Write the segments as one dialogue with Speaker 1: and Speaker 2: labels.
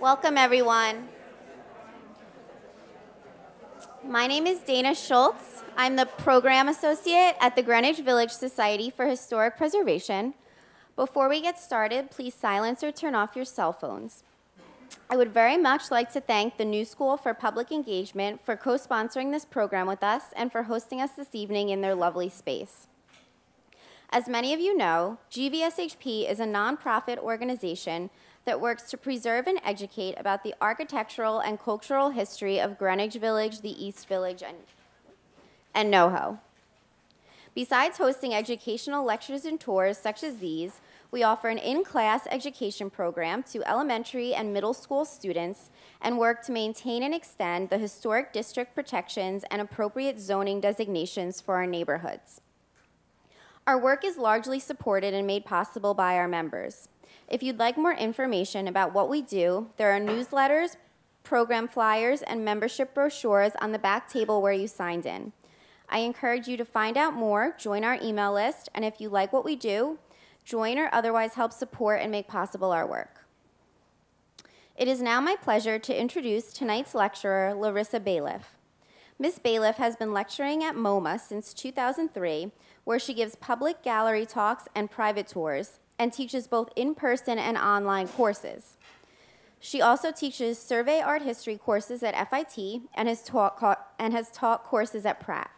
Speaker 1: Welcome, everyone. My name is Dana Schultz. I'm the Program Associate at the Greenwich Village Society for Historic Preservation. Before we get started, please silence or turn off your cell phones. I would very much like to thank the New School for Public Engagement for co-sponsoring this program with us and for hosting us this evening in their lovely space. As many of you know, GVSHP is a nonprofit organization that works to preserve and educate about the architectural and cultural history of Greenwich Village, the East Village, and, and NoHo. Besides hosting educational lectures and tours such as these, we offer an in-class education program to elementary and middle school students and work to maintain and extend the historic district protections and appropriate zoning designations for our neighborhoods. Our work is largely supported and made possible by our members. If you'd like more information about what we do, there are newsletters, program flyers, and membership brochures on the back table where you signed in. I encourage you to find out more, join our email list, and if you like what we do, join or otherwise help support and make possible our work. It is now my pleasure to introduce tonight's lecturer, Larissa Bailiff. Ms. Bailiff has been lecturing at MoMA since 2003, where she gives public gallery talks and private tours, and teaches both in-person and online courses. She also teaches survey art history courses at FIT and has taught, and has taught courses at Pratt.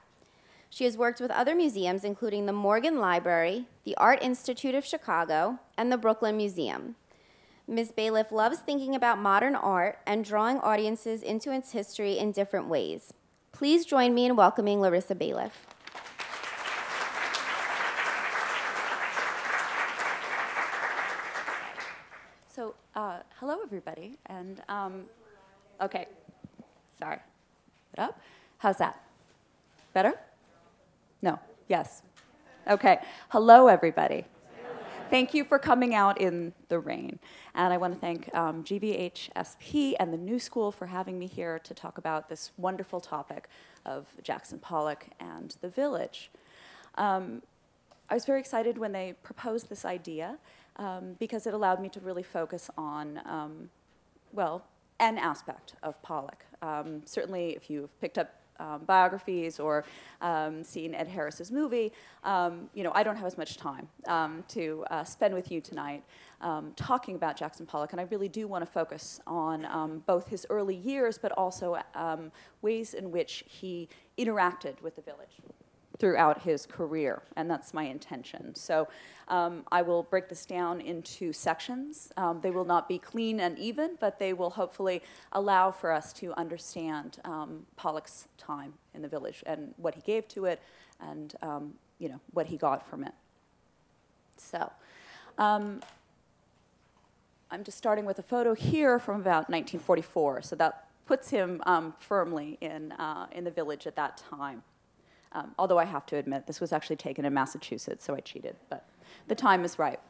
Speaker 1: She has worked with other museums, including the Morgan Library, the Art Institute of Chicago, and the Brooklyn Museum. Ms. Bailiff loves thinking about modern art and drawing audiences into its history in different ways. Please join me in welcoming Larissa Bailiff.
Speaker 2: So, uh, hello everybody, and um, okay, sorry, What up. How's that? Better? No. Yes. Okay. Hello, everybody. Thank you for coming out in the rain. And I want to thank um, GVHSP and the New School for having me here to talk about this wonderful topic of Jackson Pollock and the village. Um, I was very excited when they proposed this idea um, because it allowed me to really focus on, um, well, an aspect of Pollock. Um, certainly, if you've picked up um, biographies or um, seen Ed Harris's movie, um, you know, I don't have as much time to uh, spend with you tonight talking about Jackson Pollock, and I really do want to focus on both his early years, but also ways in which he interacted with the village throughout his career, and that's my intention. So um, I will break this down into sections. Um, they will not be clean and even, but they will hopefully allow for us to understand um, Pollock's time in the village and what he gave to it and um, you know, what he got from it. So um, I'm just starting with a photo here from about 1944, so that puts him um, firmly in, uh, in the village at that time. Um, although I have to admit, this was actually taken in Massachusetts, so I cheated, but the time is right.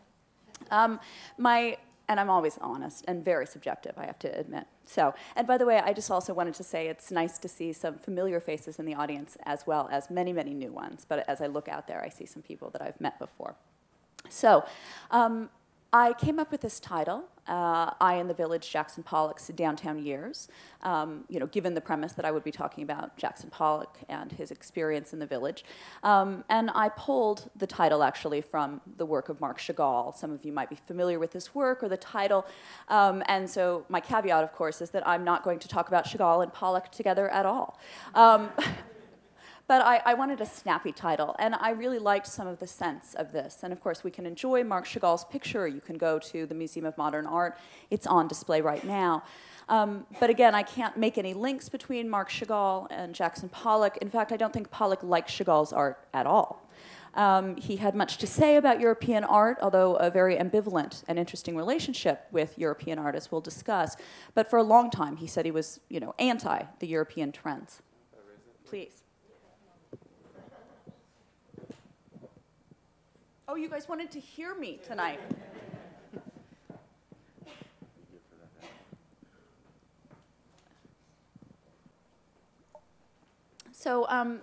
Speaker 2: Um, my, and I'm always honest and very subjective, I have to admit. So, and by the way, I just also wanted to say it's nice to see some familiar faces in the audience as well as many, many new ones. But as I look out there, I see some people that I've met before. So, um, I came up with this title, uh, I in the Village, Jackson Pollock's Downtown Years, um, you know, given the premise that I would be talking about Jackson Pollock and his experience in the village. Um, and I pulled the title actually from the work of Marc Chagall. Some of you might be familiar with this work or the title. Um, and so my caveat, of course, is that I'm not going to talk about Chagall and Pollock together at all. But I, I, wanted a snappy title, and I really liked some of the sense of this. And of course, we can enjoy Marc Chagall's picture. You can go to the Museum of Modern Art. It's on display right now. Um, but again, I can't make any links between Marc Chagall and Jackson Pollock. In fact, I don't think Pollock liked Chagall's art at all. Um, he had much to say about European art, although a very ambivalent and interesting relationship with European artists we'll discuss. But for a long time, he said he was, you know, anti the European trends. Please. Oh, you guys wanted to hear me tonight. So, um,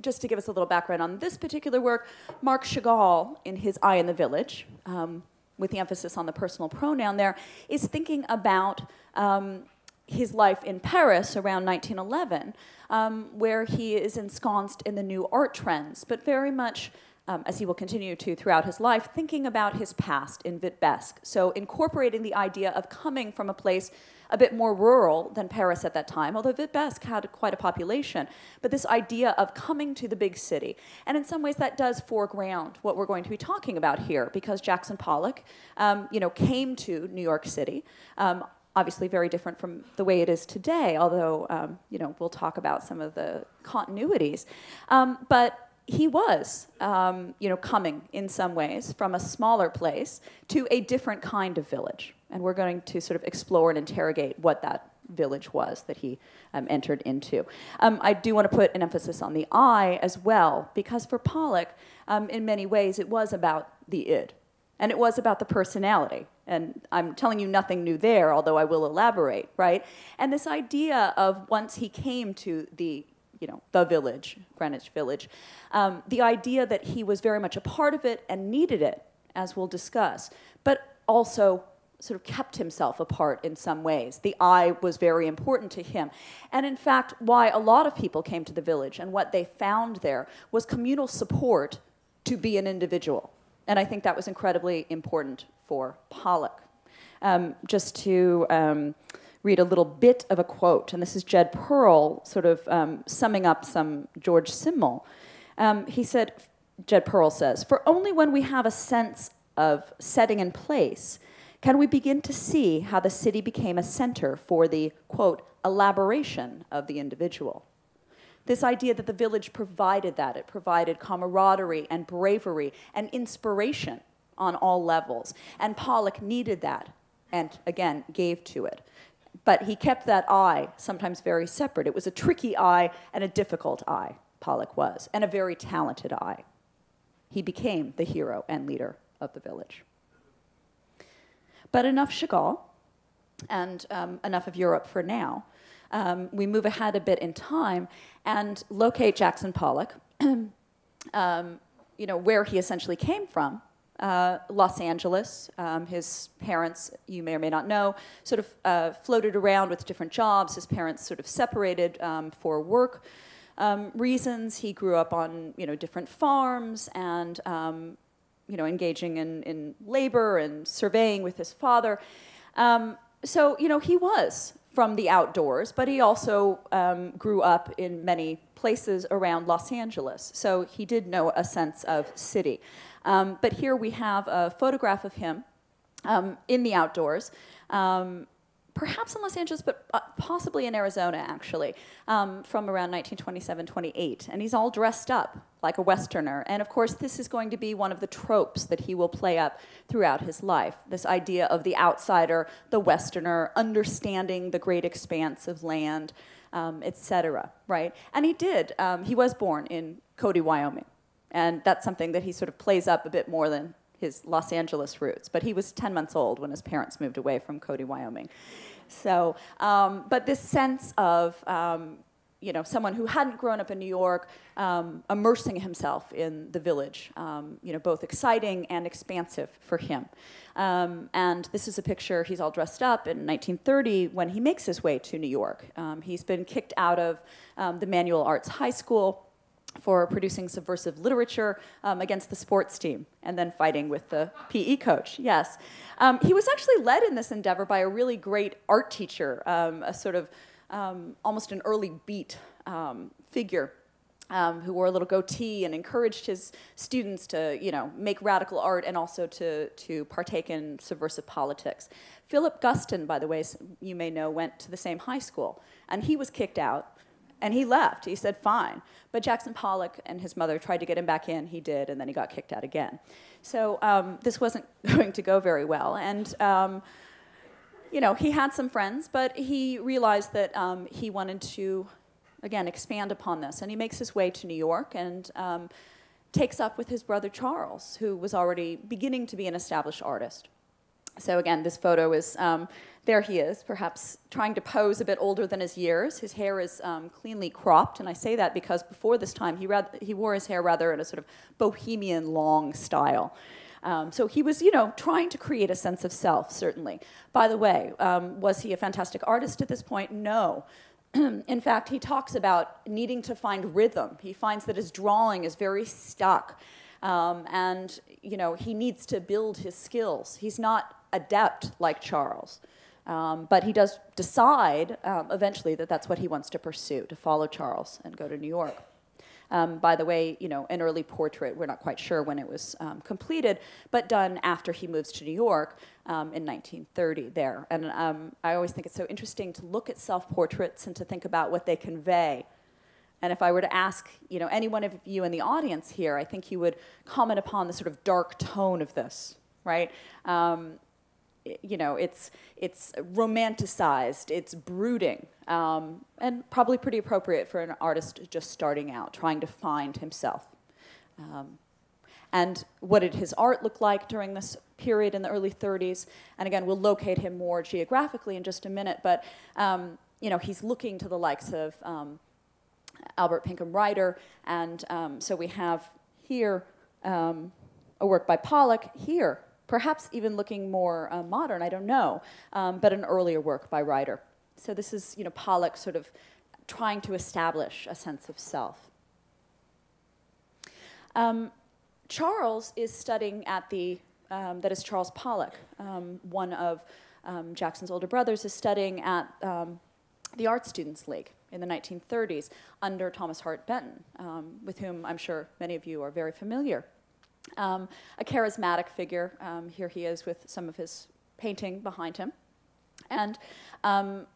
Speaker 2: just to give us a little background on this particular work, Marc Chagall, in his I in the Village, um, with the emphasis on the personal pronoun there, is thinking about um, his life in Paris around 1911, um, where he is ensconced in the new art trends, but very much, um, as he will continue to throughout his life, thinking about his past in Vitebsk. So incorporating the idea of coming from a place a bit more rural than Paris at that time, although Vitebsk had quite a population. But this idea of coming to the big city. And in some ways, that does foreground what we're going to be talking about here, because Jackson Pollock, um, you know, came to New York City. Um, obviously very different from the way it is today, although, um, you know, we'll talk about some of the continuities. Um, but he was, um, you know, coming in some ways from a smaller place to a different kind of village. And we're going to sort of explore and interrogate what that village was that he um, entered into. Um, I do want to put an emphasis on the I as well, because for Pollock, um, in many ways, it was about the id, and it was about the personality. And I'm telling you nothing new there, although I will elaborate, right? And this idea of once he came to the you know, the village, Greenwich Village. Um, the idea that he was very much a part of it and needed it, as we'll discuss, but also sort of kept himself apart in some ways. The I was very important to him. And in fact, why a lot of people came to the village and what they found there was communal support to be an individual. And I think that was incredibly important for Pollock. Um, just to um, read a little bit of a quote, and this is Jed Perl sort of um, summing up some George Simmel. Um, he said, Jed Perl says, For only when we have a sense of setting in place can we begin to see how the city became a center for the, quote, elaboration of the individual. This idea that the village provided that, it provided camaraderie and bravery and inspiration on all levels. And Pollock needed that and, again, gave to it. But he kept that eye sometimes very separate. It was a tricky eye and a difficult eye, Pollock was, and a very talented eye. He became the hero and leader of the village. But enough Chagall and um, enough of Europe for now. Um, we move ahead a bit in time and locate Jackson Pollock, um, you know, where he essentially came from, uh, Los Angeles. Um, his parents, you may or may not know, sort of uh, floated around with different jobs. His parents sort of separated um, for work um, reasons. He grew up on you know different farms and um, you know engaging in, in labor and surveying with his father. Um, so you know he was from the outdoors, but he also um, grew up in many places around Los Angeles. So he did know a sense of city. Um, but here we have a photograph of him um, in the outdoors, um, perhaps in Los Angeles, but uh, possibly in Arizona, actually, um, from around 1927 28. And he's all dressed up like a Westerner. And of course, this is going to be one of the tropes that he will play up throughout his life this idea of the outsider, the Westerner, understanding the great expanse of land. Um, etc. Right, and he did. Um, he was born in Cody, Wyoming, and that's something that he sort of plays up a bit more than his Los Angeles roots. But he was 10 months old when his parents moved away from Cody, Wyoming. So, um, but this sense of, um, you know, someone who hadn't grown up in New York, um, immersing himself in the village, um, you know, both exciting and expansive for him. Um, and this is a picture, he's all dressed up in 1930 when he makes his way to New York. Um, he's been kicked out of the Manual Arts High School for producing subversive literature um, against the sports team and then fighting with the PE coach. Yes. Um, he was actually led in this endeavor by a really great art teacher, um, a sort of um, almost an early beat um, figure. Um, who wore a little goatee and encouraged his students to, you know, make radical art and also to, to partake in subversive politics. Philip Guston, by the way, you may know, went to the same high school, and he was kicked out and he left. He said, fine. But Jackson Pollock and his mother tried to get him back in. He did, and then he got kicked out again. So um, this wasn't going to go very well. And, um, you know, he had some friends, but he realized that um, he wanted to, again, expand upon this. And he makes his way to New York and um, takes up with his brother Charles, who was already beginning to be an established artist. So again, this photo is um, there he is, perhaps trying to pose a bit older than his years. His hair is um, cleanly cropped, and I say that because before this time he, he wore his hair rather in a sort of bohemian long style. Um, so he was, you know, trying to create a sense of self, certainly. By the way, um, was he a fantastic artist at this point? No. in fact, he talks about needing to find rhythm. He finds that his drawing is very stuck. Um, and, you know, he needs to build his skills. He's not adept like Charles. Um, but he does decide um, eventually that that's what he wants to pursue, to follow Charles and go to New York. Um, by the way, you know, an early portrait, we're not quite sure when it was um, completed, but done after he moves to New York um, in 1930 there. And um, I always think it's so interesting to look at self-portraits and to think about what they convey. And if I were to ask, you know, any one of you in the audience here, I think you would comment upon the sort of dark tone of this, right? Um, you know, it's, it's romanticized, it's brooding, um, and probably pretty appropriate for an artist just starting out, trying to find himself. Um, and what did his art look like during this period in the early 30s? And again, we'll locate him more geographically in just a minute, but um, you know, he's looking to the likes of um, Albert Pinkham Ryder, and um, so we have here um, a work by Pollock, here perhaps even looking more uh, modern, I don't know, um, but an earlier work by Ryder. So this is, you know, Pollock sort of trying to establish a sense of self. Um, Charles is studying at the, um, that is Charles Pollock, um, one of um, Jackson's older brothers, is studying at um, the Art Students League in the 1930s under Thomas Hart Benton, with whom I'm sure many of you are very familiar. Um, a charismatic figure. Um, here he is with some of his painting behind him. And um,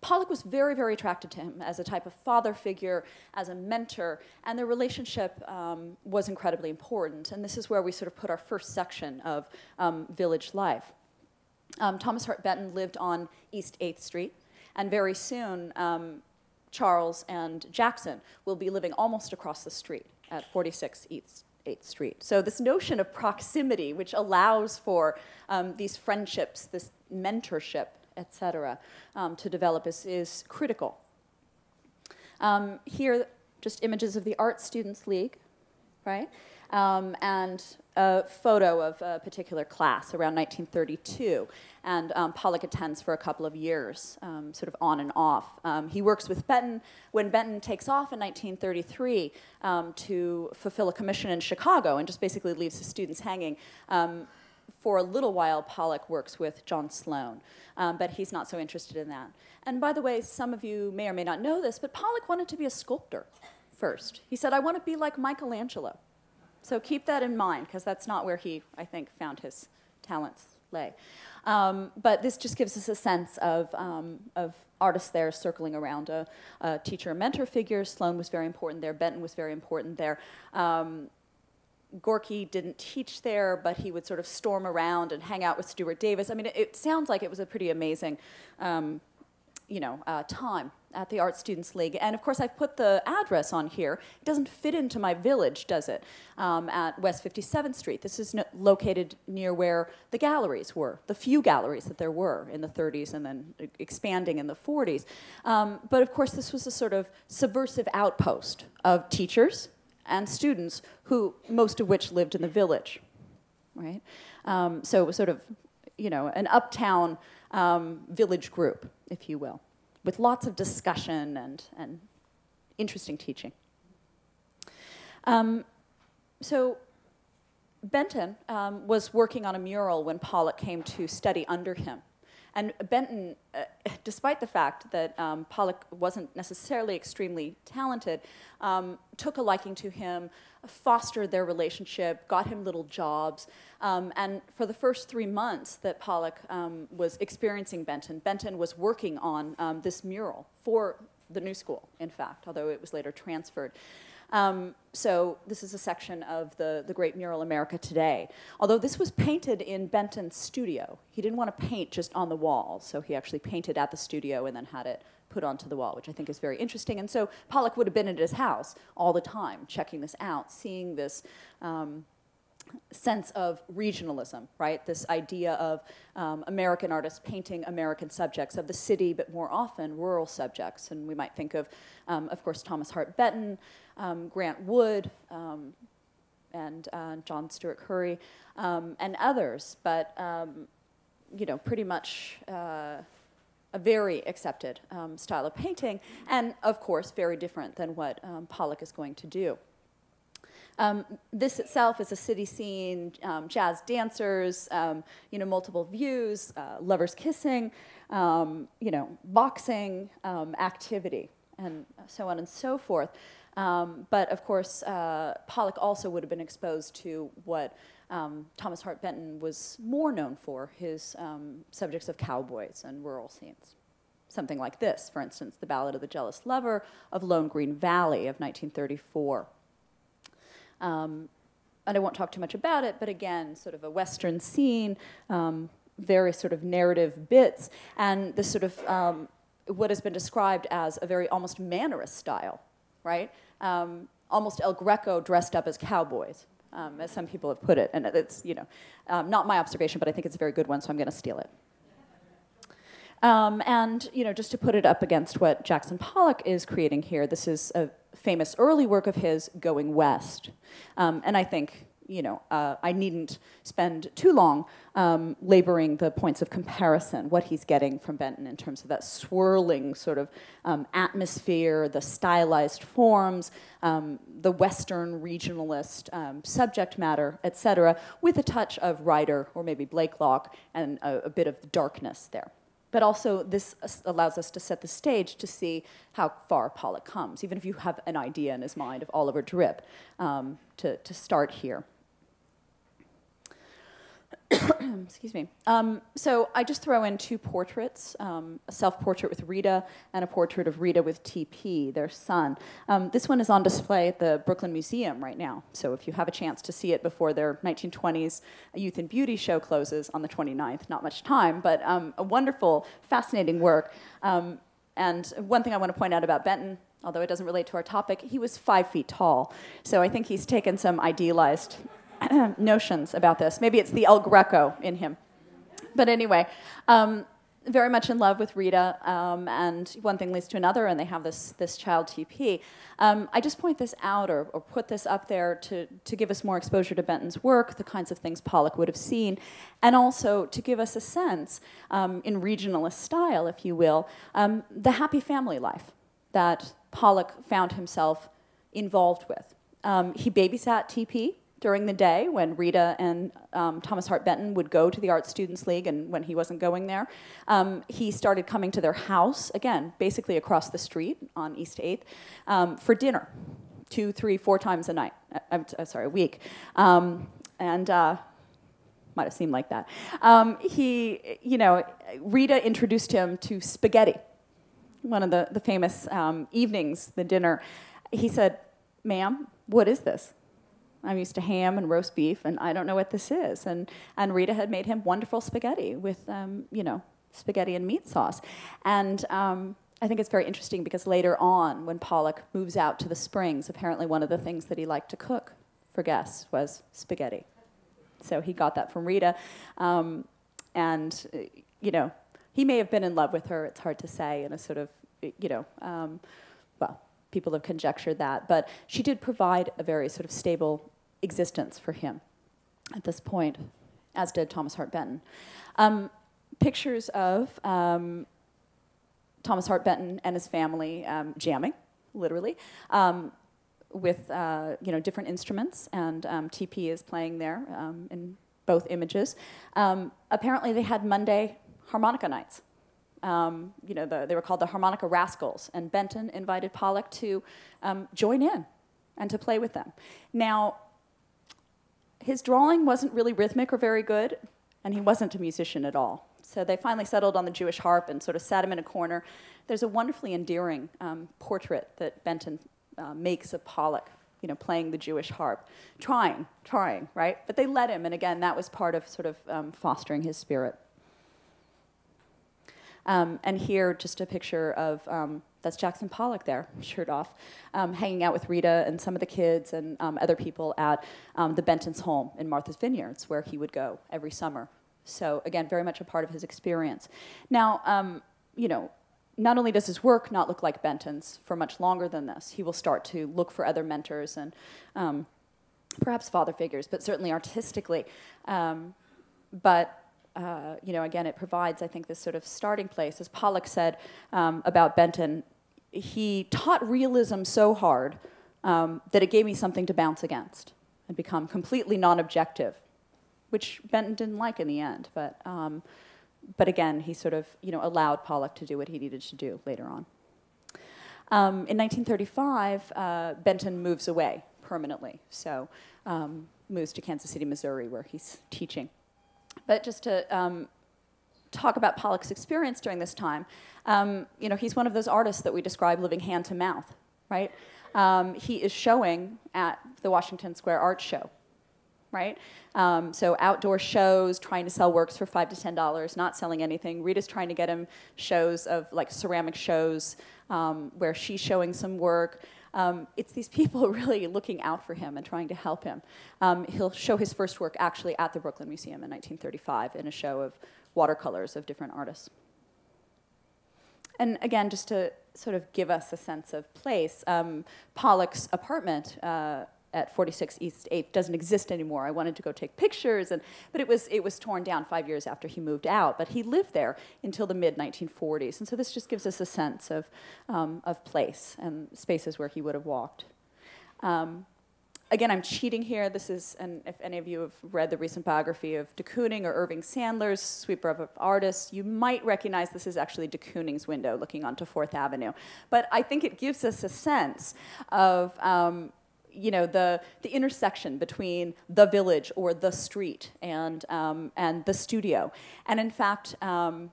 Speaker 2: Pollock was very, very attracted to him as a type of father figure, as a mentor, and their relationship um, was incredibly important. And this is where we sort of put our first section of um, village life. Um, Thomas Hart Benton lived on East 8th Street, and very soon Charles and Jackson will be living almost across the street at 46 East 8th Street. So this notion of proximity, which allows for um, these friendships, this mentorship, et cetera, um, to develop is, is critical. Um, here, just images of the Art Students League, right? Um, and a photo of a particular class around 1932. And um, Pollock attends for a couple of years, um, sort of on and off. Um, he works with Benton when Benton takes off in 1933 um, to fulfill a commission in Chicago and just basically leaves his students hanging. Um, for a little while, Pollock works with John Sloan, but he's not so interested in that. And by the way, some of you may or may not know this, but Pollock wanted to be a sculptor first. He said, I want to be like Michelangelo. So keep that in mind, because that's not where he, I think, found his talents lay. Um, but this just gives us a sense of, um, of artists there circling around a, a teacher mentor figure. Sloan was very important there. Benton was very important there. Um, Gorky didn't teach there, but he would sort of storm around and hang out with Stuart Davis. I mean, it, it sounds like it was a pretty amazing, um, you know, uh, time at the Art Students League. And of course, I've put the address on here. It doesn't fit into my village, does it? Um, at West 57th Street. This is no located near where the galleries were, the few galleries that there were in the 30s and then expanding in the 40s. Um, but of course, this was a sort of subversive outpost of teachers and students who, most of which lived in the village, right? Um, so it was sort of, you know, an uptown um, village group, if you will with lots of discussion and, and interesting teaching. Um, so Benton um, was working on a mural when Pollock came to study under him. And Benton, uh, despite the fact that um, Pollock wasn't necessarily extremely talented, um, took a liking to him, fostered their relationship, got him little jobs. Um, and for the first three months that Pollock um, was experiencing Benton, Benton was working on um, this mural for the new school, in fact, although it was later transferred. Um, so this is a section of the, the Great Mural America Today. Although this was painted in Benton's studio. He didn't want to paint just on the wall, so he actually painted at the studio and then had it put onto the wall, which I think is very interesting. And so Pollock would have been at his house all the time, checking this out, seeing this um, sense of regionalism, right? This idea of um, American artists painting American subjects of the city, but more often rural subjects. And we might think of, um, of course, Thomas Hart Benton, um, Grant Wood, um, and uh, John Stuart Curry, um, and others, but um, you know, pretty much uh, a very accepted style of painting, and of course, very different than what Pollock is going to do. Um, this itself is a city scene, um, jazz dancers, um, you know, multiple views, uh, lovers kissing, um, you know, boxing um, activity, and so on and so forth. Um, but of course, uh, Pollock also would have been exposed to what Thomas Hart Benton was more known for, his subjects of cowboys and rural scenes. Something like this, for instance, The Ballad of the Jealous Lover of Lone Green Valley of 1934. Um, and I won't talk too much about it, but again, sort of a Western scene, um, various sort of narrative bits, and this sort of um, what has been described as a very almost mannerist style, right? Um, almost El Greco dressed up as cowboys, um, as some people have put it. And it's, you know, um, not my observation, but I think it's a very good one, so I'm going to steal it. Um, and you know, just to put it up against what Jackson Pollock is creating here, this is a famous early work of his, Going West. Um, and I think you know, uh, I needn't spend too long um, laboring the points of comparison, what he's getting from Benton in terms of that swirling sort of um, atmosphere, the stylized forms, um, the Western regionalist um, subject matter, et cetera, with a touch of Ryder or maybe Blakelock and a, a bit of darkness there. But also, this allows us to set the stage to see how far Pollock comes, even if you have an idea in his mind of Oliver Dripp, um, to, to start here. Excuse me. Um, so I just throw in two portraits, um, a self-portrait with Rita and a portrait of Rita with TP, their son. Um, this one is on display at the Brooklyn Museum right now. So if you have a chance to see it before their 1920s Youth and Beauty show closes on the 29th, not much time, but um, a wonderful, fascinating work. Um, and one thing I want to point out about Benton, although it doesn't relate to our topic, he was five feet tall. So I think he's taken some idealized notions about this. Maybe it's the El Greco in him. But anyway, um, very much in love with Rita, um, and one thing leads to another, and they have this, this child TP. Um, I just point this out or, or, put this up there to, to give us more exposure to Benton's work, the kinds of things Pollock would have seen, and also to give us a sense, um, in regionalist style, if you will, um, the happy family life that Pollock found himself involved with. Um, he babysat TP during the day when Rita and um, Thomas Hart Benton would go to the Art Students League and when he wasn't going there. Um, he started coming to their house, again, basically across the street on East 8th, um, for dinner, two, three, four times a night, uh, I'm uh, sorry, a week. Um, and uh, might have seemed like that. Um, he, you know, Rita introduced him to spaghetti, one of the, the famous um, evenings, the dinner. He said, ma'am, what is this? I'm used to ham and roast beef, and I don't know what this is. And, and Rita had made him wonderful spaghetti with, um, you know, spaghetti and meat sauce. And um, I think it's very interesting because later on, when Pollock moves out to the Springs, apparently one of the things that he liked to cook for guests was spaghetti. So he got that from Rita. Um, and, uh, you know, he may have been in love with her, it's hard to say, in a sort of, you know, um, well, people have conjectured that, but she did provide a very sort of stable existence for him at this point, as did Thomas Hart Benton. Um, pictures of um, Thomas Hart Benton and his family um, jamming, literally, um, with uh, you know different instruments, and um, TP is playing there um, in both images. apparently, they had Monday harmonica nights. Um, you know, the, they were called the Harmonica Rascals, and Benton invited Pollock to um, join in and to play with them. Now, his drawing wasn't really rhythmic or very good, and he wasn't a musician at all. So they finally settled on the Jewish harp and sort of sat him in a corner. There's a wonderfully endearing um, portrait that Benton uh, makes of Pollock, you know, playing the Jewish harp, trying, trying, right? But they let him, and again, that was part of sort of um, fostering his spirit. Um, and here, just a picture of um, that's Jackson Pollock there, shirt off, um, hanging out with Rita and some of the kids and um, other people at um, the Benton's home in Martha's Vineyards, where he would go every summer. So again, very much a part of his experience. Now, um, you know, not only does his work not look like Benton's for much longer than this, he will start to look for other mentors and perhaps father figures, but certainly artistically. But uh, you know, again, it provides, I think, this sort of starting place. As Pollock said um, about Benton, he taught realism so hard um, that it gave me something to bounce against and become completely non-objective, which Benton didn't like in the end. But, um, but again, he sort of you know, allowed Pollock to do what he needed to do later on. Um, in 1935, uh, Benton moves away permanently, so um, moves to Kansas City, Missouri, where he's teaching. But just to um, talk about Pollock's experience during this time, um, you know, he's one of those artists that we describe living hand to mouth, right? Um, he is showing at the Washington Square Art Show, right? Um, so outdoor shows, trying to sell works for five to ten dollars, not selling anything. Rita's trying to get him shows of like ceramic shows um, where she's showing some work. Um, it's these people really looking out for him and trying to help him. Um, he'll show his first work actually at the Brooklyn Museum in 1935 in a show of watercolors of different artists. And again, just to sort of give us a sense of place, um, Pollock's apartment uh, at 46 East 8th doesn't exist anymore. I wanted to go take pictures, and, but it was, it was torn down five years after he moved out. But he lived there until the mid 1940s. And so this just gives us a sense of, um, of place and spaces where he would have walked. Um, again, I'm cheating here. This is, and if any of you have read the recent biography of de Kooning or Irving Sandler's Sweeper of Artists, you might recognize this is actually de Kooning's window looking onto Fourth Avenue. But I think it gives us a sense of um, you know, the, the intersection between the village or the street and, um, and the studio. And in fact, um,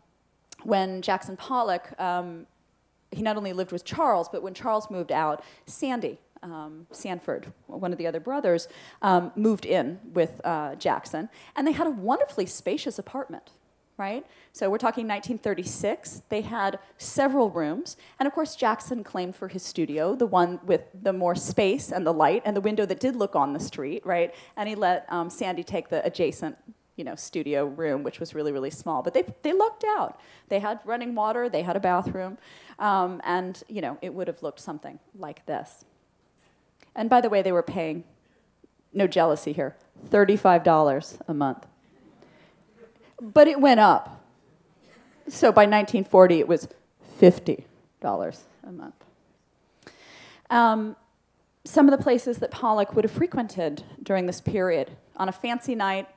Speaker 2: when Jackson Pollock, um, he not only lived with Charles, but when Charles moved out, Sandy um, Sanford, one of the other brothers, um, moved in with uh, Jackson, and they had a wonderfully spacious apartment right? So we're talking 1936. They had several rooms. And of course, Jackson claimed for his studio the one with the more space and the light and the window that did look on the street, right? And he let um, Sandy take the adjacent you know, studio room, which was really, really small. But they, they lucked out. They had running water, they had a bathroom, um, and, you know, it would have looked something like this. And by the way, they were paying, no jealousy here, $35 a month but it went up. So by 1940, it was $50 a month. Um, some of the places that Pollock would have frequented during this period, on a fancy night,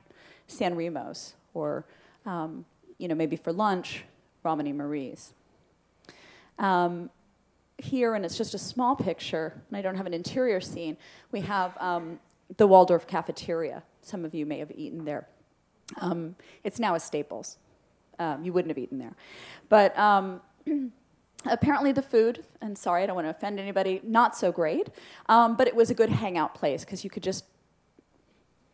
Speaker 2: San Remo's, or um, you know, maybe for lunch, Romany Marie's. Um, here, and it's just a small picture, and I don't have an interior scene, we have um, the Waldorf cafeteria. Some of you may have eaten there. Um, it's now a Staples. Um, you wouldn't have eaten there. But um, apparently the food, and sorry, I don't want to offend anybody, not so great. Um, but it was a good hangout place because you could just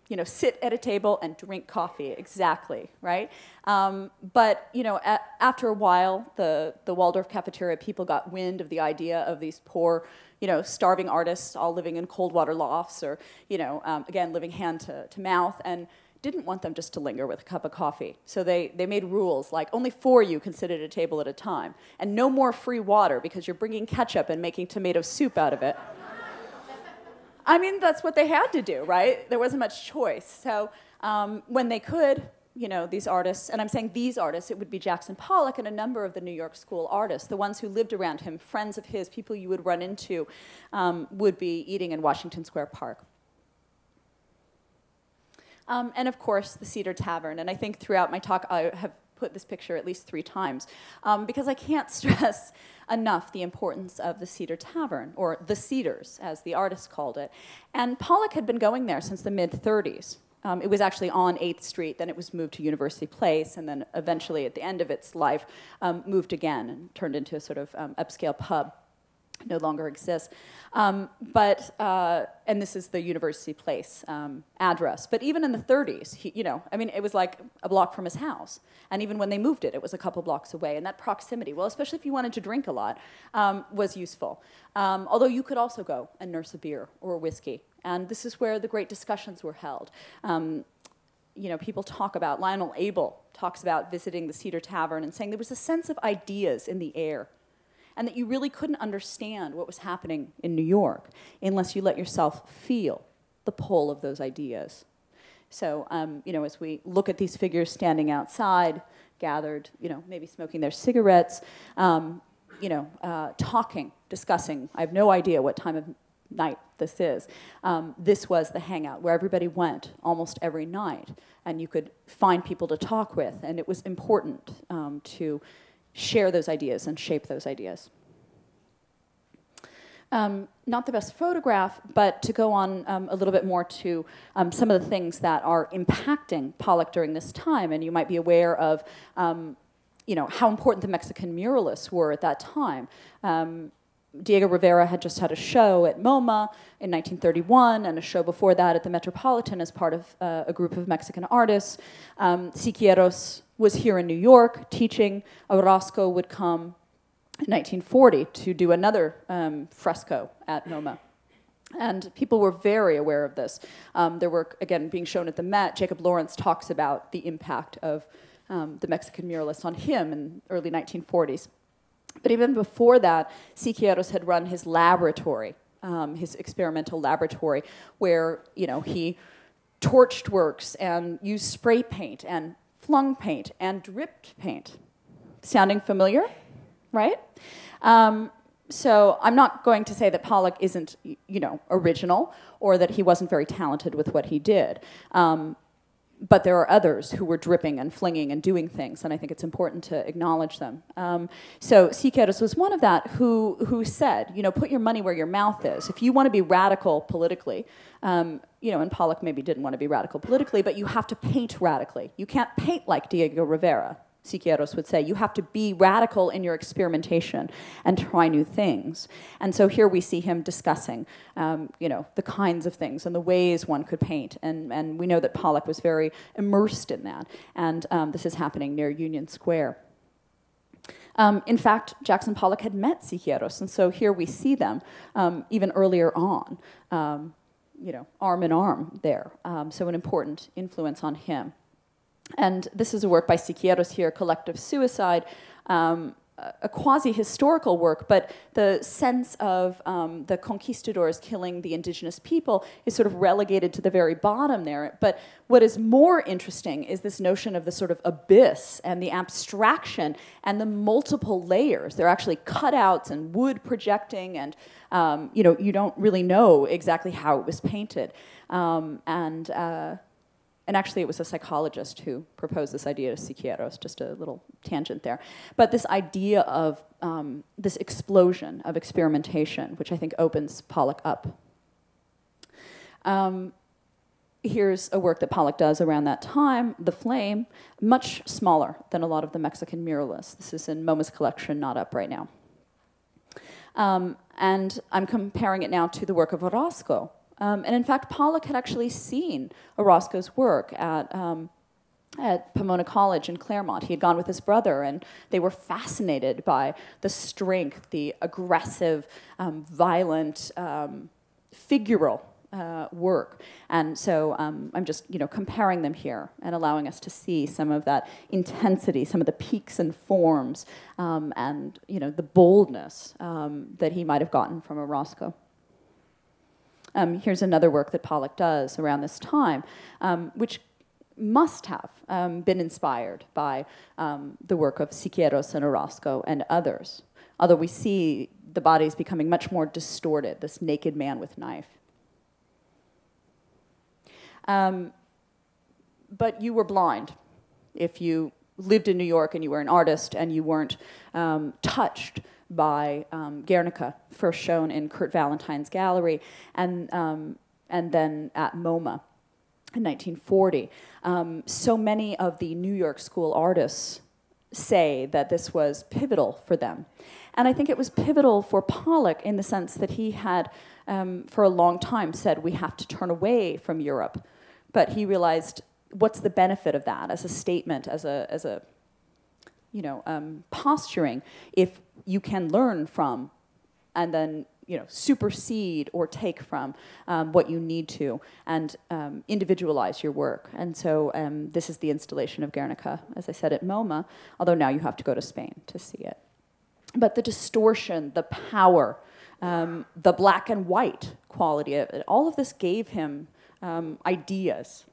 Speaker 2: you know, sit at a table and drink coffee, exactly, right? Um, but, you know, a- after a while, the, the Waldorf cafeteria people got wind of the idea of these poor, you know, starving artists all living in cold water lofts or, you know, um, again, living hand to, to mouth. And didn't want them just to linger with a cup of coffee. So they, they made rules like only four you can sit at a table at a time, and no more free water because you're bringing ketchup and making tomato soup out of it. I mean, that's what they had to do, right? There wasn't much choice. So um, when they could, you know, these artists, and I'm saying these artists, it would be Jackson Pollock and a number of the New York School artists, the ones who lived around him, friends of his, people you would run into, um, would be eating in Washington Square Park. Um, and of course, the Cedar Tavern. And I think throughout my talk, I have put this picture at least three times um, because I can't stress enough the importance of the Cedar Tavern, or the Cedars, as the artist called it. And Pollock had been going there since the mid 30s. Um, it was actually on 8th Street, then it was moved to University Place, and then eventually, at the end of its life, um, moved again and turned into a sort of um, upscale pub no longer exists. Um, but, uh, and this is the University Place um, address. But even in the 30s, he, you know, I mean, it was like a block from his house. And even when they moved it, it was a couple blocks away. And that proximity, well, especially if you wanted to drink a lot, um, was useful. Um, although you could also go and nurse a beer or a whiskey. And this is where the great discussions were held. Um, you know, people talk about, Lionel Abel talks about visiting the Cedar Tavern and saying there was a sense of ideas in the air and that you really couldn't understand what was happening in New York unless you let yourself feel the pull of those ideas. So, um, you know, as we look at these figures standing outside, gathered, you know, maybe smoking their cigarettes, um, you know, uh, talking, discussing. I have no idea what time of night this is. Um, this was the hangout where everybody went almost every night, and you could find people to talk with, and it was important um, to share those ideas and shape those ideas. Um, not the best photograph, but to go on um, a little bit more to um, some of the things that are impacting Pollock during this time, and you might be aware of, um, you know, how important the Mexican muralists were at that time. Diego Rivera had just had a show at MoMA in 1931 and a show before that at the Metropolitan as part of uh, a group of Mexican artists. Um, Siqueiros was here in New York teaching. Orozco would come in 1940 to do another um, fresco at MoMA. And people were very aware of this. Um, their work, again, being shown at the Met, Jacob Lawrence talks about the impact of um, the Mexican muralists on him in early 1940s. But even before that, Siqueiros had run his laboratory, um, his experimental laboratory, where you know he torched works and used spray paint and flung paint and dripped paint. Sounding familiar? right? Um, so I'm not going to say that Pollock isn't, you know, original or that he wasn't very talented with what he did. Um, but there are others who were dripping and flinging and doing things, and I think it's important to acknowledge them. Um, so Siqueiros was one of that who, who said, you know, put your money where your mouth is. If you want to be radical politically, um, you know, and Pollock maybe didn't want to be radical politically, but you have to paint radically. You can't paint like Diego Rivera. Siqueiros would say, you have to be radical in your experimentation and try new things. And so here we see him discussing, um, you know, the kinds of things and the ways one could paint. And, and we know that Pollock was very immersed in that. And um, this is happening near Union Square. Um, in fact, Jackson Pollock had met Siqueiros, and so here we see them um, even earlier on, um, you know, arm in arm there. Um, so an important influence on him. And this is a work by Siqueiros here, Collective Suicide, um, a quasi-historical work, but the sense of um, the conquistadors killing the indigenous people is sort of relegated to the very bottom there. But what is more interesting is this notion of the sort of abyss and the abstraction and the multiple layers. There are actually cutouts and wood projecting, and um, you know you don't really know exactly how it was painted. Um, and uh, and actually it was a psychologist who proposed this idea to Siqueiros, just a little tangent there. But this idea of um, this explosion of experimentation, which I think opens Pollock up. Um, here's a work that Pollock does around that time, The Flame, much smaller than a lot of the Mexican muralists. This is in MoMA's collection, not up right now. Um, and I'm comparing it now to the work of Orozco, um, and in fact, Pollock had actually seen Orozco's work at, um, at Pomona College in Claremont. He had gone with his brother, and they were fascinated by the strength, the aggressive, um, violent, um, figural uh, work. And so um, I'm just you know, comparing them here and allowing us to see some of that intensity, some of the peaks and forms, um, and you know, the boldness that he might have gotten from Orozco. Um, here's another work that Pollock does around this time, um, which must have um, been inspired by um, the work of Siqueiros and Orozco and others, although we see the bodies becoming much more distorted, this naked man with knife. Um, but you were blind if you lived in New York and you were an artist and you weren't um, touched by um, Guernica, first shown in Kurt Valentine's gallery, and, um, and then at MoMA in 1940. Um, so many of the New York School artists say that this was pivotal for them. And I think it was pivotal for Pollock in the sense that he had, um, for a long time, said we have to turn away from Europe. But he realized what's the benefit of that as a statement, as a, as a you know, um, posturing if you can learn from and then you know, supersede or take from um, what you need to and um, individualize your work. And so um, this is the installation of Guernica, as I said, at MoMA, although now you have to go to Spain to see it. But the distortion, the power, um, the black and white quality of it, all of this gave him um, ideas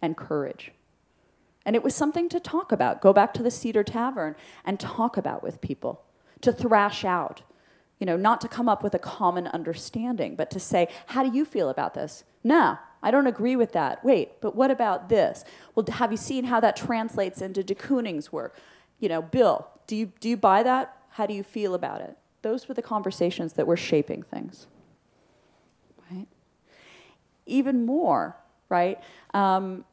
Speaker 2: and courage. And it was something to talk about. Go back to the Cedar Tavern and talk about with people, to thrash out. You know, not to come up with a common understanding, but to say, how do you feel about this? No, I don't agree with that. Wait, but what about this? Well, have you seen how that translates into de Kooning's work? You know, Bill, do you, do you buy that? How do you feel about it? Those were the conversations that were shaping things. Right? Even more, right? Um,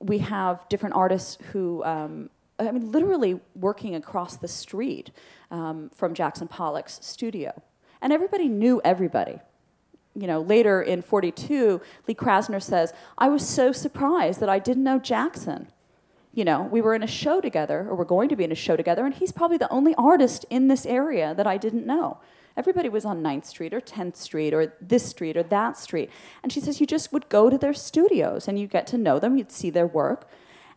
Speaker 2: we have different artists who, um, I mean, literally working across the street um, from Jackson Pollock's studio. And everybody knew everybody. You know, later in 42, Lee Krasner says, I was so surprised that I didn't know Jackson. You know, we were in a show together, or we're going to be in a show together, and he's probably the only artist in this area that I didn't know. Everybody was on 9th Street or 10th Street or this street or that street. And she says you just would go to their studios and you get to know them, you'd see their work.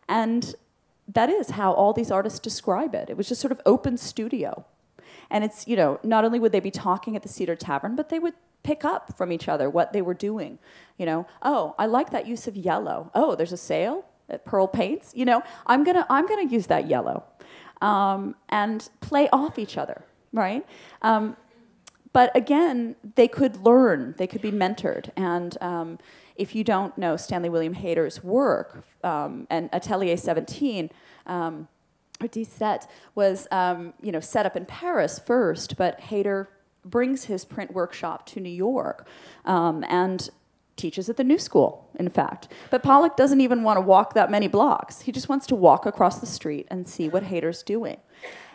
Speaker 2: And that is how all these artists describe it. It was just sort of open studio. And it's, you know, not only would they be talking at the Cedar Tavern, but they would pick up from each other what they were doing. You know, oh, I like that use of yellow. Oh, there's a sale at Pearl Paints. You know, I'm gonna I'm gonna use that yellow, um, and play off each other, right? Um, but again, they could learn, they could be mentored. And um, if you don't know Stanley William Hayter's work, um, and Atelier 17, um, or 17 was um, you know, set up in Paris first, but Hayter brings his print workshop to New York um, and teaches at the New School, in fact. But Pollock doesn't even want to walk that many blocks. He just wants to walk across the street and see what Hayter's doing.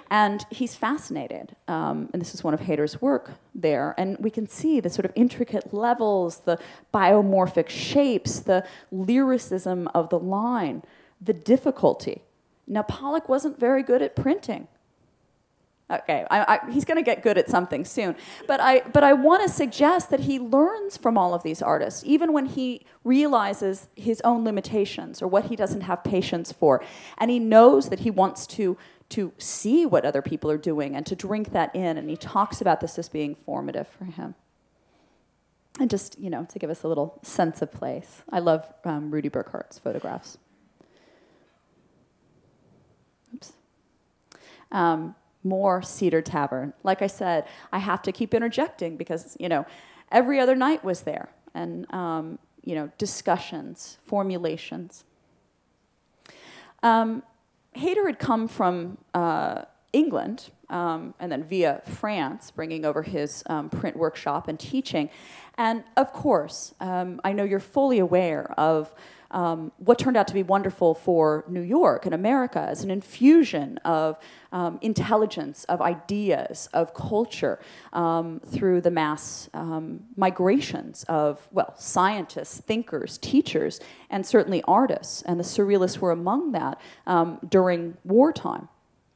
Speaker 2: And he's fascinated, um, and this is one of Hayter's work there, and we can see the sort of intricate levels, the biomorphic shapes, the lyricism of the line, the difficulty. Now, Pollock wasn't very good at printing. Okay, I, I, he's going to get good at something soon. But I, but I want to suggest that he learns from all of these artists, even when he realizes his own limitations or what he doesn't have patience for. And he knows that he wants to to see what other people are doing and to drink that in. And he talks about this as being formative for him. And just, you know, to give us a little sense of place. I love um, Rudy Burckhardt's photographs. Oops. Um, more Cedar Tavern. Like I said, I have to keep interjecting because, you know, every other night was there. And, um, you know, discussions, formulations. Um, Hayter had come from uh, England um, and then via France, bringing over his um, print workshop and teaching. And of course, um, I know you're fully aware of um, what turned out to be wonderful for New York and America as an infusion of um, intelligence, of ideas, of culture um, through the mass um, migrations of, well, scientists, thinkers, teachers, and certainly artists. And the Surrealists were among that um, during wartime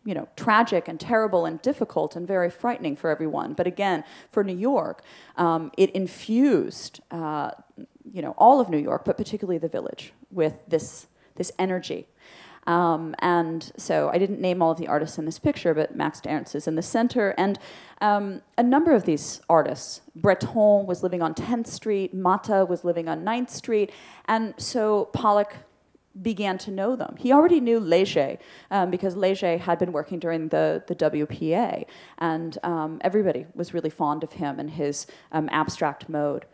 Speaker 2: you know, tragic and terrible and difficult and very frightening for everyone. But again, for New York, um, it infused uh, you know, all of New York, but particularly the village, with this, this energy. Um, and so I didn't name all of the artists in this picture, but Max Ernst is in the center. And um, a number of these artists, Breton was living on 10th Street, Matta was living on 9th Street. And so Pollock began to know them. He already knew Léger um, because Léger had been working during the, the WPA. And um, everybody was really fond of him and his um, abstract mode.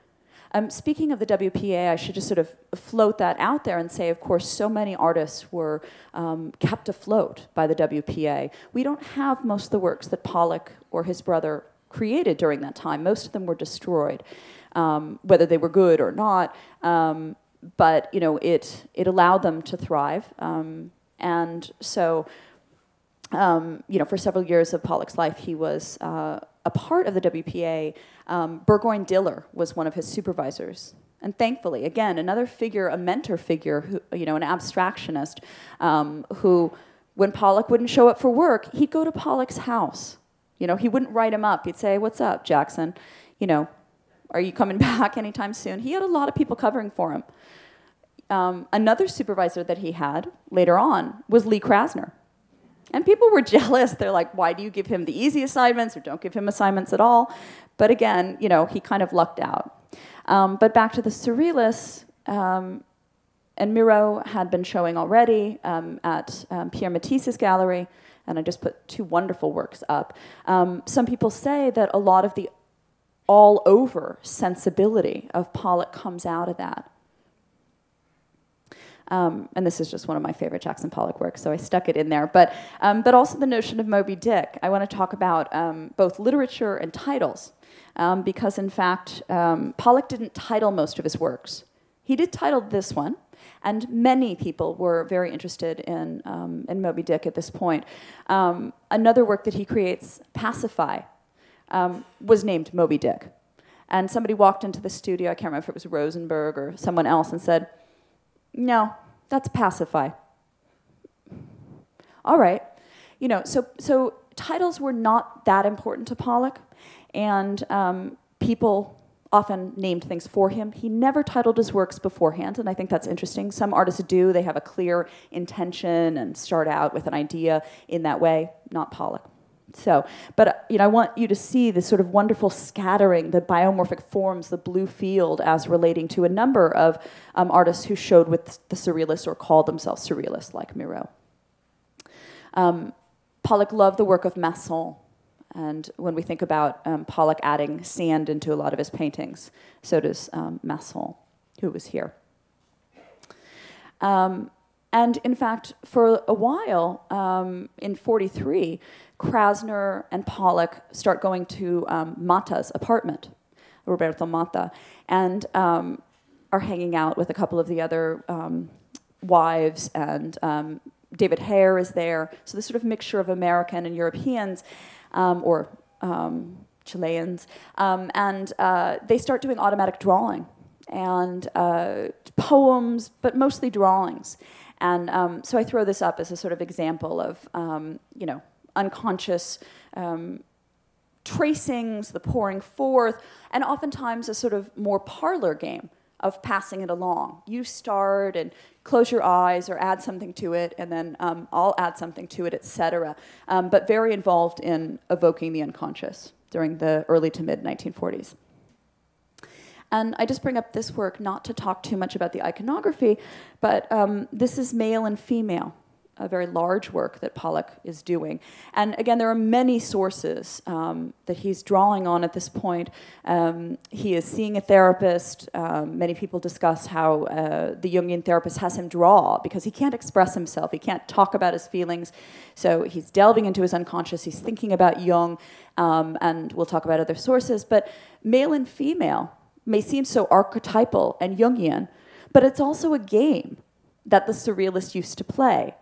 Speaker 2: Um, speaking of the WPA, I should just sort of float that out there and say, of course, so many artists were um, kept afloat by the WPA. We don't have most of the works that Pollock or his brother created during that time. Most of them were destroyed, um, whether they were good or not. Um, but you know, it it allowed them to thrive, um, and so. Um, you know, for several years of Pollock's life, he was uh, a part of the WPA, um, Burgoyne Diller was one of his supervisors. And thankfully, again, another figure, a mentor figure, who, you know, an abstractionist, um, who, when Pollock wouldn't show up for work, he'd go to Pollock's house. You know, he wouldn't write him up. He'd say, "What's up, Jackson? You know, are you coming back anytime soon?" He had a lot of people covering for him. Um, another supervisor that he had later on was Lee Krasner. And people were jealous. They're like, why do you give him the easy assignments or don't give him assignments at all? But again, you know, he kind of lucked out. Um, but back to the Surrealists, um, and Miro had been showing already um, at um, Pierre Matisse's gallery, and I just put two wonderful works up. Um, some people say that a lot of the all over sensibility of Pollock comes out of that. Um, and this is just one of my favorite Jackson Pollock works, so I stuck it in there. But, um, but also the notion of Moby Dick. I want to talk about um, both literature and titles, um, because in fact, um, Pollock didn't title most of his works. He did title this one, and many people were very interested in, um, in Moby Dick at this point. another work that he creates, Pasiphaë, was named Moby Dick. And somebody walked into the studio, I can't remember if it was Rosenberg or someone else, and said, no, that's Pasiphaë. All right. You know, so, so titles were not that important to Pollock, and um, people often named things for him. He never titled his works beforehand, and I think that's interesting. Some artists do, they have a clear intention and start out with an idea in that way, not Pollock. So, but you know, I want you to see this sort of wonderful scattering, the biomorphic forms, the blue field, as relating to a number of um, artists who showed with the surrealists or called themselves surrealists, like Miro. Um, Pollock loved the work of Masson, and when we think about um, Pollock adding sand into a lot of his paintings, so does um, Masson, who was here. Um, and in fact, for a while, um, in 43, Krasner and Pollock start going to um, Matta's apartment, Roberto Matta, and um, are hanging out with a couple of the other um, wives, and um, David Hare is there. So this sort of mixture of American and Europeans, um, or um, Chileans, and uh, they start doing automatic drawing and uh, poems, but mostly drawings. And so I throw this up as a sort of example of, you know, unconscious um, tracings, the pouring forth, and oftentimes a sort of more parlor game of passing it along. You start and close your eyes or add something to it, and then um, I'll add something to it, etc. Um, but very involved in evoking the unconscious during the early to mid 1940s. And I just bring up this work not to talk too much about the iconography, but um, this is male and female a very large work that Pollock is doing. And again, there are many sources um, that he's drawing on at this point. Um, he is seeing a therapist. Um, many people discuss how uh, the Jungian therapist has him draw because he can't express himself. He can't talk about his feelings. So he's delving into his unconscious. He's thinking about Jung, um, and we'll talk about other sources. But male and female may seem so archetypal and Jungian, but it's also a game that the surrealists used to play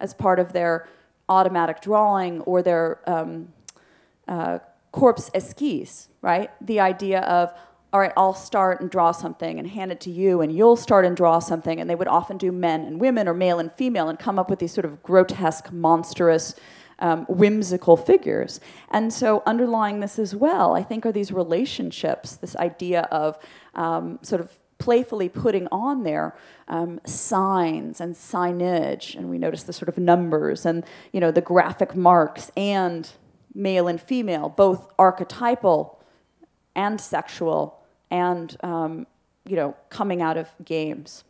Speaker 2: as part of their automatic drawing or their um, uh, corpse esquisse, right? The idea of, all right, I'll start and draw something and hand it to you, and you'll start and draw something. And they would often do men and women or male and female and come up with these sort of grotesque, monstrous, um, whimsical figures. And so, underlying this as well, I think, are these relationships, this idea of um, sort of playfully putting on there um, signs and signage, and we notice the sort of numbers and you know the graphic marks and male and female, both archetypal and sexual, and um, you know coming out of games.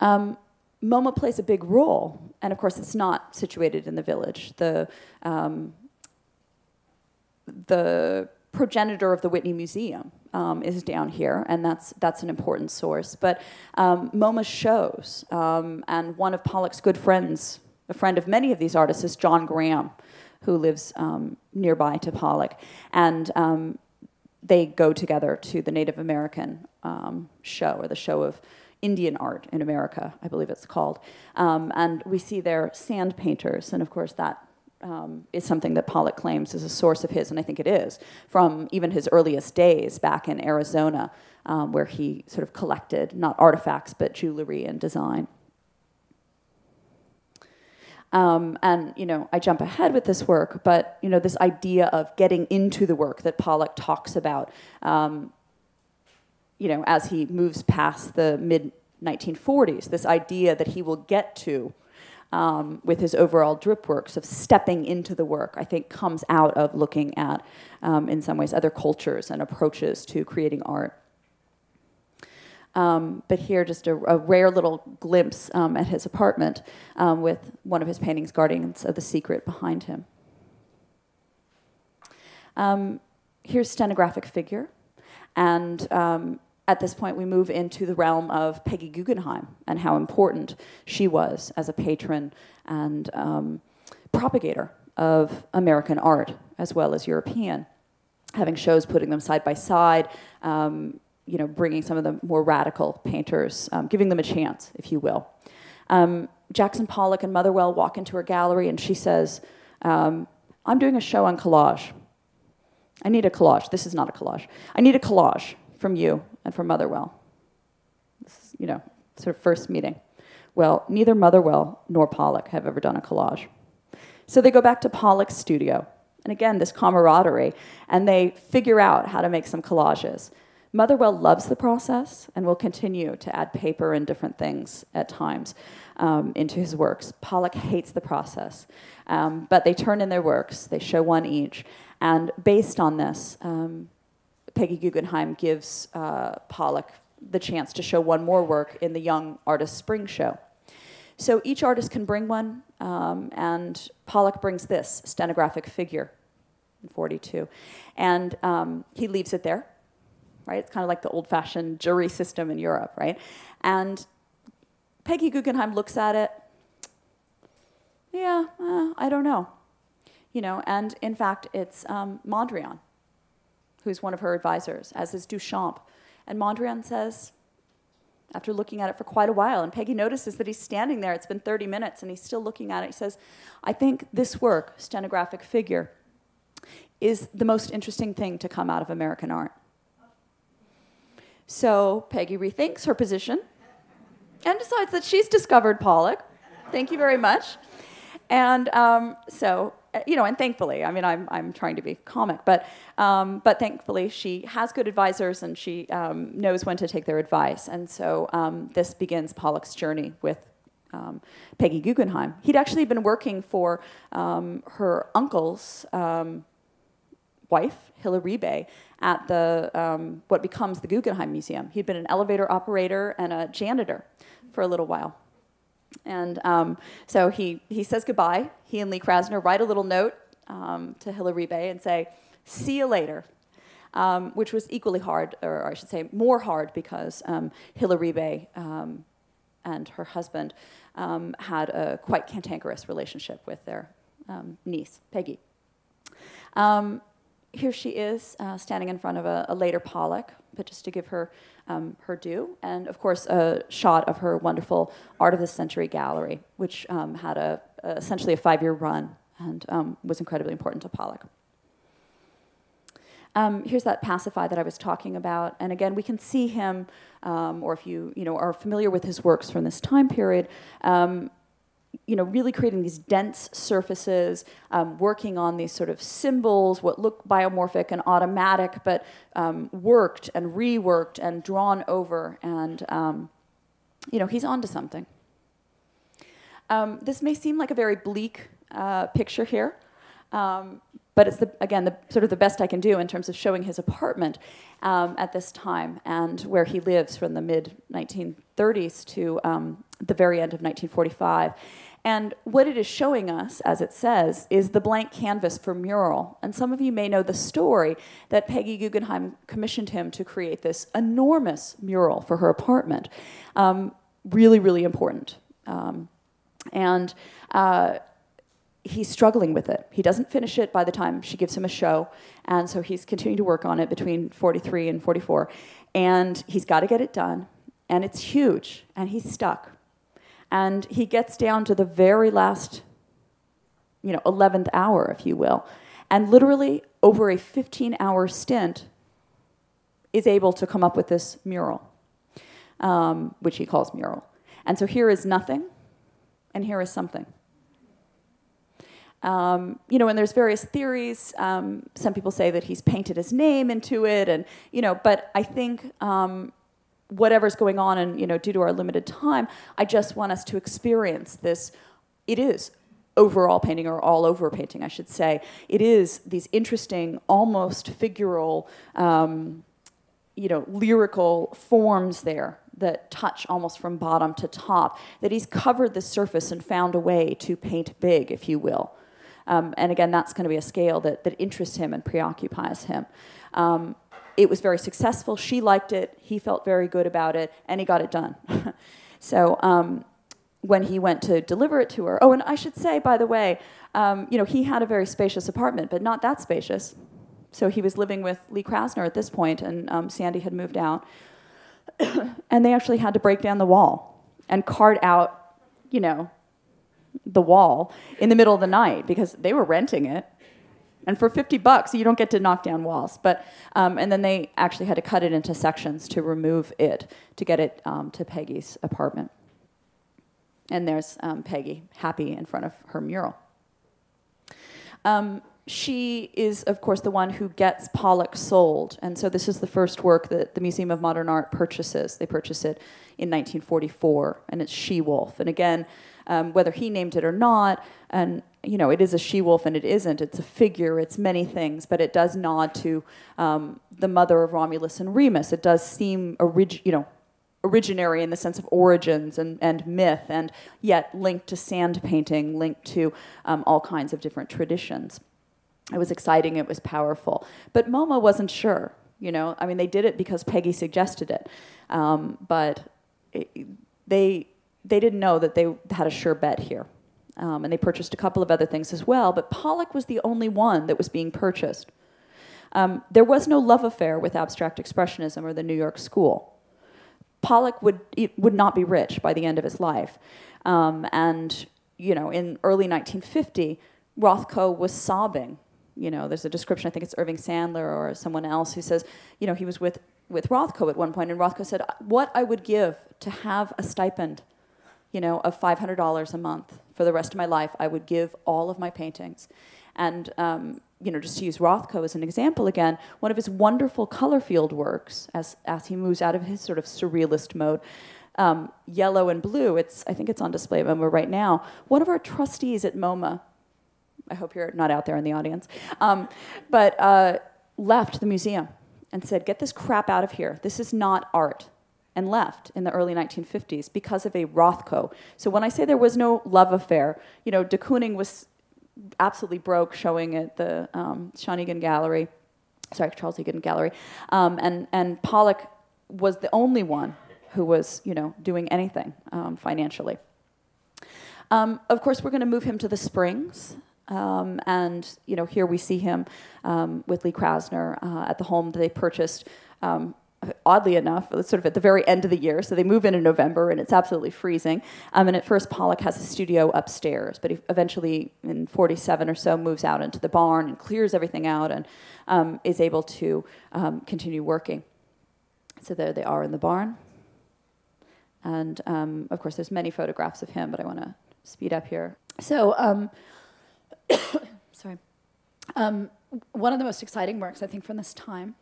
Speaker 2: Um, MoMA plays a big role, and of course, it's not situated in the village. The um, the progenitor of the Whitney Museum um, is down here, and that's that's an important source. But um, MoMA shows, um, and one of Pollock's good friends, a friend of many of these artists, is John Graham, who lives um, nearby to Pollock, and um, they go together to the Native American um, show, or the show of Indian art in America, I believe it's called, and we see their sand painters, and of course that um, is something that Pollock claims is a source of his, and I think it is, from even his earliest days back in Arizona, um, where he sort of collected not artifacts but jewelry and design. Um, and you know, I jump ahead with this work, but you know, this idea of getting into the work that Pollock talks about, um, you know, as he moves past the mid 1940s, this idea that he will get to um, with his overall drip works of stepping into the work, I think comes out of looking at, um, in some ways, other cultures and approaches to creating art. Um, but here, just a, a, rare little glimpse um, at his apartment um, with one of his paintings, Guardians of the Secret, behind him. Um, here's stenographic figure. And um, at this point, we move into the realm of Peggy Guggenheim and how important she was as a patron and um, propagator of American art as well as European, having shows putting them side by side, um, you know, bringing some of the more radical painters, um, giving them a chance, if you will. Um, Jackson Pollock and Motherwell walk into her gallery and she says, um, I'm doing a show on collage. I need a collage. This is not a collage. I need a collage from you and from Motherwell. This is, you know, sort of first meeting. Well, neither Motherwell nor Pollock have ever done a collage. So they go back to Pollock's studio. And again, this camaraderie, and they figure out how to make some collages. Motherwell loves the process and will continue to add paper and different things at times um, into his works. Pollock hates the process, um, but they turn in their works. They show one each, and based on this, um, Peggy Guggenheim gives uh, Pollock the chance to show one more work in the Young Artist Spring Show. So each artist can bring one, um, and Pollock brings this stenographic figure, 42, and um, he leaves it there. Right, it's kind of like the old-fashioned jury system in Europe, right? And Peggy Guggenheim looks at it. Yeah, uh, I don't know you know, and in fact, it's um, Mondrian, who's one of her advisors, as is Duchamp. And Mondrian says, after looking at it for quite a while, and Peggy notices that he's standing there, it's been 30 minutes, and he's still looking at it. He says, I think this work, stenographic figure, is the most interesting thing to come out of American art. So Peggy rethinks her position and decides that she's discovered Pollock. Thank you very much. And um, so you know, and thankfully, I mean, I'm, I'm trying to be comic, but, um, but thankfully she has good advisors and she um, knows when to take their advice. And so um, this begins Pollock's journey with um, Peggy Guggenheim. He'd actually been working for um, her uncle's um, wife, Hilla Rebay, at the, what becomes the Guggenheim Museum. He'd been an elevator operator and a janitor for a little while. And um, so he, he says goodbye. He and Lee Krasner write a little note um, to Hilla Rebay and say, see you later. Um, which was equally hard, or I should say more hard, because um, Hilla Rebay um, and her husband um, had a quite cantankerous relationship with their niece, Peggy. here she is, uh, standing in front of a, a later Pollock, but just to give her um, her due. And of course, a shot of her wonderful Art of the Century gallery, which um, had a, a, essentially a five-year run and um, was incredibly important to Pollock. Um, here's that Pasiphaë that I was talking about, and again, we can see him, um, or if you you know are familiar with his works from this time period, um, you know, really creating these dense surfaces, um, working on these sort of symbols, what look biomorphic and automatic, but um, worked and reworked and drawn over. And, um, you know, he's onto something. Um, this may seem like a very bleak uh, picture here, um, but it's, the, again, the, sort of the best I can do in terms of showing his apartment um, at this time and where he lives from the mid 1930s to the very end of 1945. And what it is showing us, as it says, is the blank canvas for mural. And some of you may know the story that Peggy Guggenheim commissioned him to create this enormous mural for her apartment. Um, really, really important. Um, and uh, he's struggling with it. He doesn't finish it by the time she gives him a show. And so he's continuing to work on it between 43 and 44. And he's got to get it done. And it's huge. And he's stuck. And he gets down to the very last, you know, 11th hour, if you will, and literally over a 15 hour stint is able to come up with this mural, um, which he calls mural. And so here is nothing, and here is something. Um, you know, and there's various theories. Um, some people say that he's painted his name into it, and you know, but I think um, whatever's going on and you know due to our limited time i just want us to experience this it is overall painting or all over painting, I should say. It is these interesting, almost figural, um, you know, lyrical forms there that touch almost from bottom to top. That he's covered the surface and found a way to paint big, if you will. Um, and again, that's going to be a scale that, that interests him and preoccupies him. Um, it was very successful. She liked it. He felt very good about it, and he got it done. so um, when he went to deliver it to her, oh, and I should say, by the way, um, you know, he had a very spacious apartment, but not that spacious. So he was living with Lee Krasner at this point, and um, Sandy had moved out. and they actually had to break down the wall and cart out, you know, the wall in the middle of the night because they were renting it. And for 50 bucks, you don't get to knock down walls. But, um, and then they actually had to cut it into sections to remove it to get it um, to Peggy's apartment. And there's um, Peggy, happy in front of her mural. Um, she is, of course, the one who gets Pollock sold. And so this is the first work that the Museum of Modern Art purchases. They purchase it in 1944, and it's She Wolf. And again, um, whether he named it or not, and you know, it is a she wolf and it isn't. It's a figure. It's many things, but it does nod to um, the mother of Romulus and Remus. It does seem orig- you know, originary in the sense of origins and, and myth, and yet linked to sand painting, linked to um, all kinds of different traditions. It was exciting. It was powerful. But MoMA wasn't sure. You know, I mean, they did it because Peggy suggested it, um, but it, they they didn't know that they had a sure bet here. Um, and they purchased a couple of other things as well, but Pollock was the only one that was being purchased. Um, there was no love affair with abstract expressionism or the New York School. Pollock would would not be rich by the end of his life, um, and you know, in early 1950, Rothko was sobbing. You know, there's a description. I think it's Irving Sandler or someone else who says, you know, he was with with Rothko at one point, and Rothko said, "What I would give to have a stipend you know, of $500 a month for the rest of my life, I would give all of my paintings. And, um, you know, just to use Rothko as an example again, one of his wonderful color field works, as, as he moves out of his sort of surrealist mode, um, yellow and blue, it's, I think it's on display at MoMA right now. One of our trustees at MoMA, I hope you're not out there in the audience, um, but uh, left the museum and said, get this crap out of here. This is not art and left in the early 1950s because of a Rothko. So when I say there was no love affair, you know, de Kooning was absolutely broke showing at the um, Sean Egan Gallery, sorry, Charles Egan Gallery, um, and, and Pollock was the only one who was, you know, doing anything um, financially. Um, of course, we're going to move him to the Springs. Um, and you know, here we see him um, with Lee Krasner uh, at the home that they purchased um, oddly enough, sort of at the very end of the year. So they move in in November, and it's absolutely freezing. Um, and at first, Pollock has a studio upstairs, but he eventually, in 47 or so, moves out into the barn and clears everything out and um, is able to um, continue working. So there they are in the barn. And um, of course, there's many photographs of him, but I want to speed up here. So, um, sorry. Um, one of the most exciting works, I think, from this time.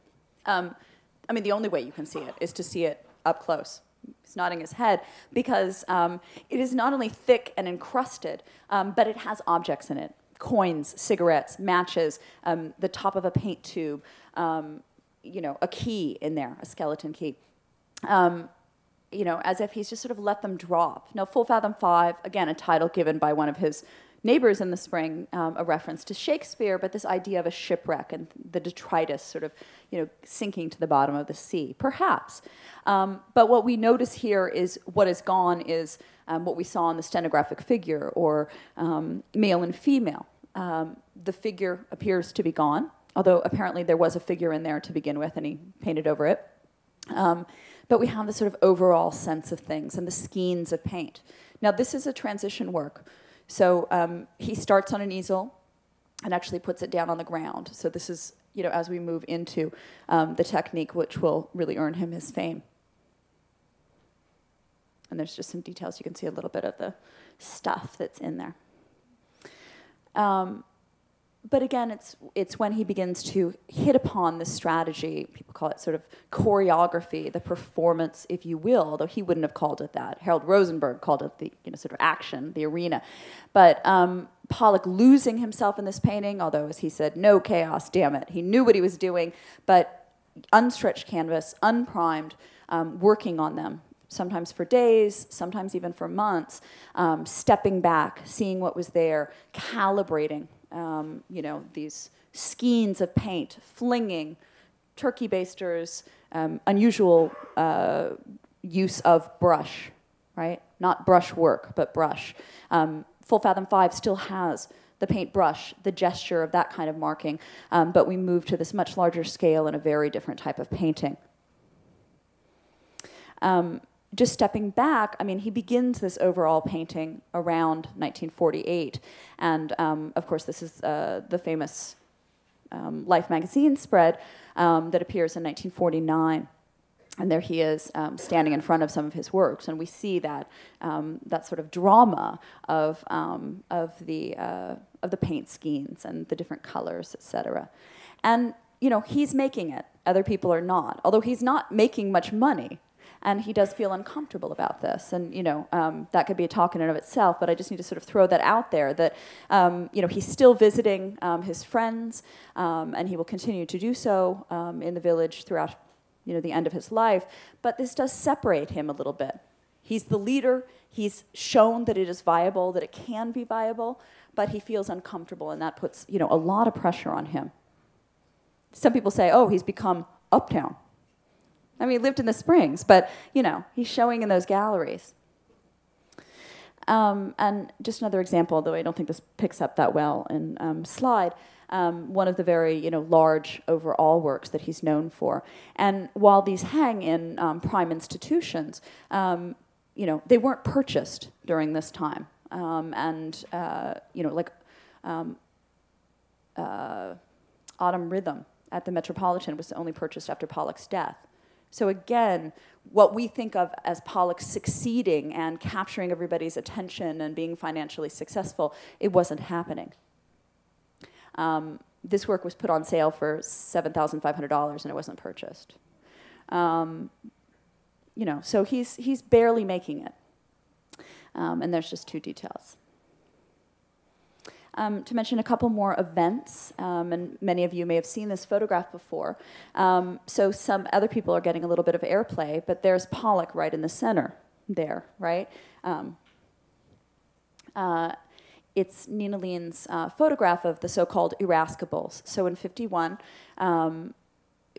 Speaker 2: I mean, the only way you can see it is to see it up close. He's nodding his head because um, it is not only thick and encrusted, um, but it has objects in it coins, cigarettes, matches, um, the top of a paint tube, um, you know, a key in there, a skeleton key. Um, you know, as if he's just sort of let them drop. Now, Full Fathom Five, again, a title given by one of his Neighbors in the Spring, um, a reference to Shakespeare, but this idea of a shipwreck and the detritus sort of, you know, sinking to the bottom of the sea, perhaps. Um, but what we notice here is what is gone is um, what we saw in the stenographic figure or um, male and female. Um, the figure appears to be gone, although apparently there was a figure in there to begin with and he painted over it. Um, but we have the sort of overall sense of things and the skeins of paint. Now, this is a transition work. So um, he starts on an easel and actually puts it down on the ground. So this is, you know, as we move into um, the technique which will really earn him his fame. And there's just some details. You can see a little bit of the stuff that's in there. Um, but again, it's, it's when he begins to hit upon this strategy, people call it sort of choreography, the performance, if you will, Though he wouldn't have called it that. Harold Rosenberg called it the you know, sort of action, the arena. But um, Pollock losing himself in this painting, although, as he said, no chaos, damn it. He knew what he was doing, but unstretched canvas, unprimed, um, working on them, sometimes for days, sometimes even for months, um, stepping back, seeing what was there, calibrating um, you know, these skeins of paint, flinging, turkey basters, um, unusual uh, use of brush, right? Not brush work, but brush. Um, Full Fathom 5 still has the paintbrush, the gesture of that kind of marking, um, but we move to this much larger scale and a very different type of painting. Um, just stepping back, I mean, he begins this overall painting around 1948. And um, of course, this is uh, the famous um, Life magazine spread um, that appears in 1949. And there he is um, standing in front of some of his works. And we see that, um, that sort of drama of, um, of, the, uh, of the paint schemes and the different colors, et cetera. And you know, he's making it. Other people are not. Although he's not making much money and he does feel uncomfortable about this. And you know um, that could be a talk in and of itself, but I just need to sort of throw that out there that um, you know he's still visiting um, his friends, um, and he will continue to do so um, in the village throughout you know the end of his life. But this does separate him a little bit. He's the leader. He's shown that it is viable, that it can be viable, but he feels uncomfortable, and that puts you know a lot of pressure on him. Some people say, "Oh, he's become uptown." I mean, he lived in the Springs, but you know, he's showing in those galleries. Um, and just another example, though I don't think this picks up that well in um, slide. Um, one of the very you know large overall works that he's known for. And while these hang in um, prime institutions, um, you know they weren't purchased during this time. Um, and uh, you know like uh, Autumn Rhythm at the Metropolitan was only purchased after Pollock's death. So again, what we think of as Pollock succeeding and capturing everybody's attention and being financially successful, it wasn't happening. Um, this work was put on sale for $7,500 and it wasn't purchased. Um, you know, so he's, he's barely making it. Um, and there's just two details um, to mention a couple more events, um, and many of you may have seen this photograph before. Um, so some other people are getting a little bit of airplay, but there's Pollock right in the center there, right? Um, uh, it's Nina Leen's uh, photograph of the so-called irascibles. So in 51, um,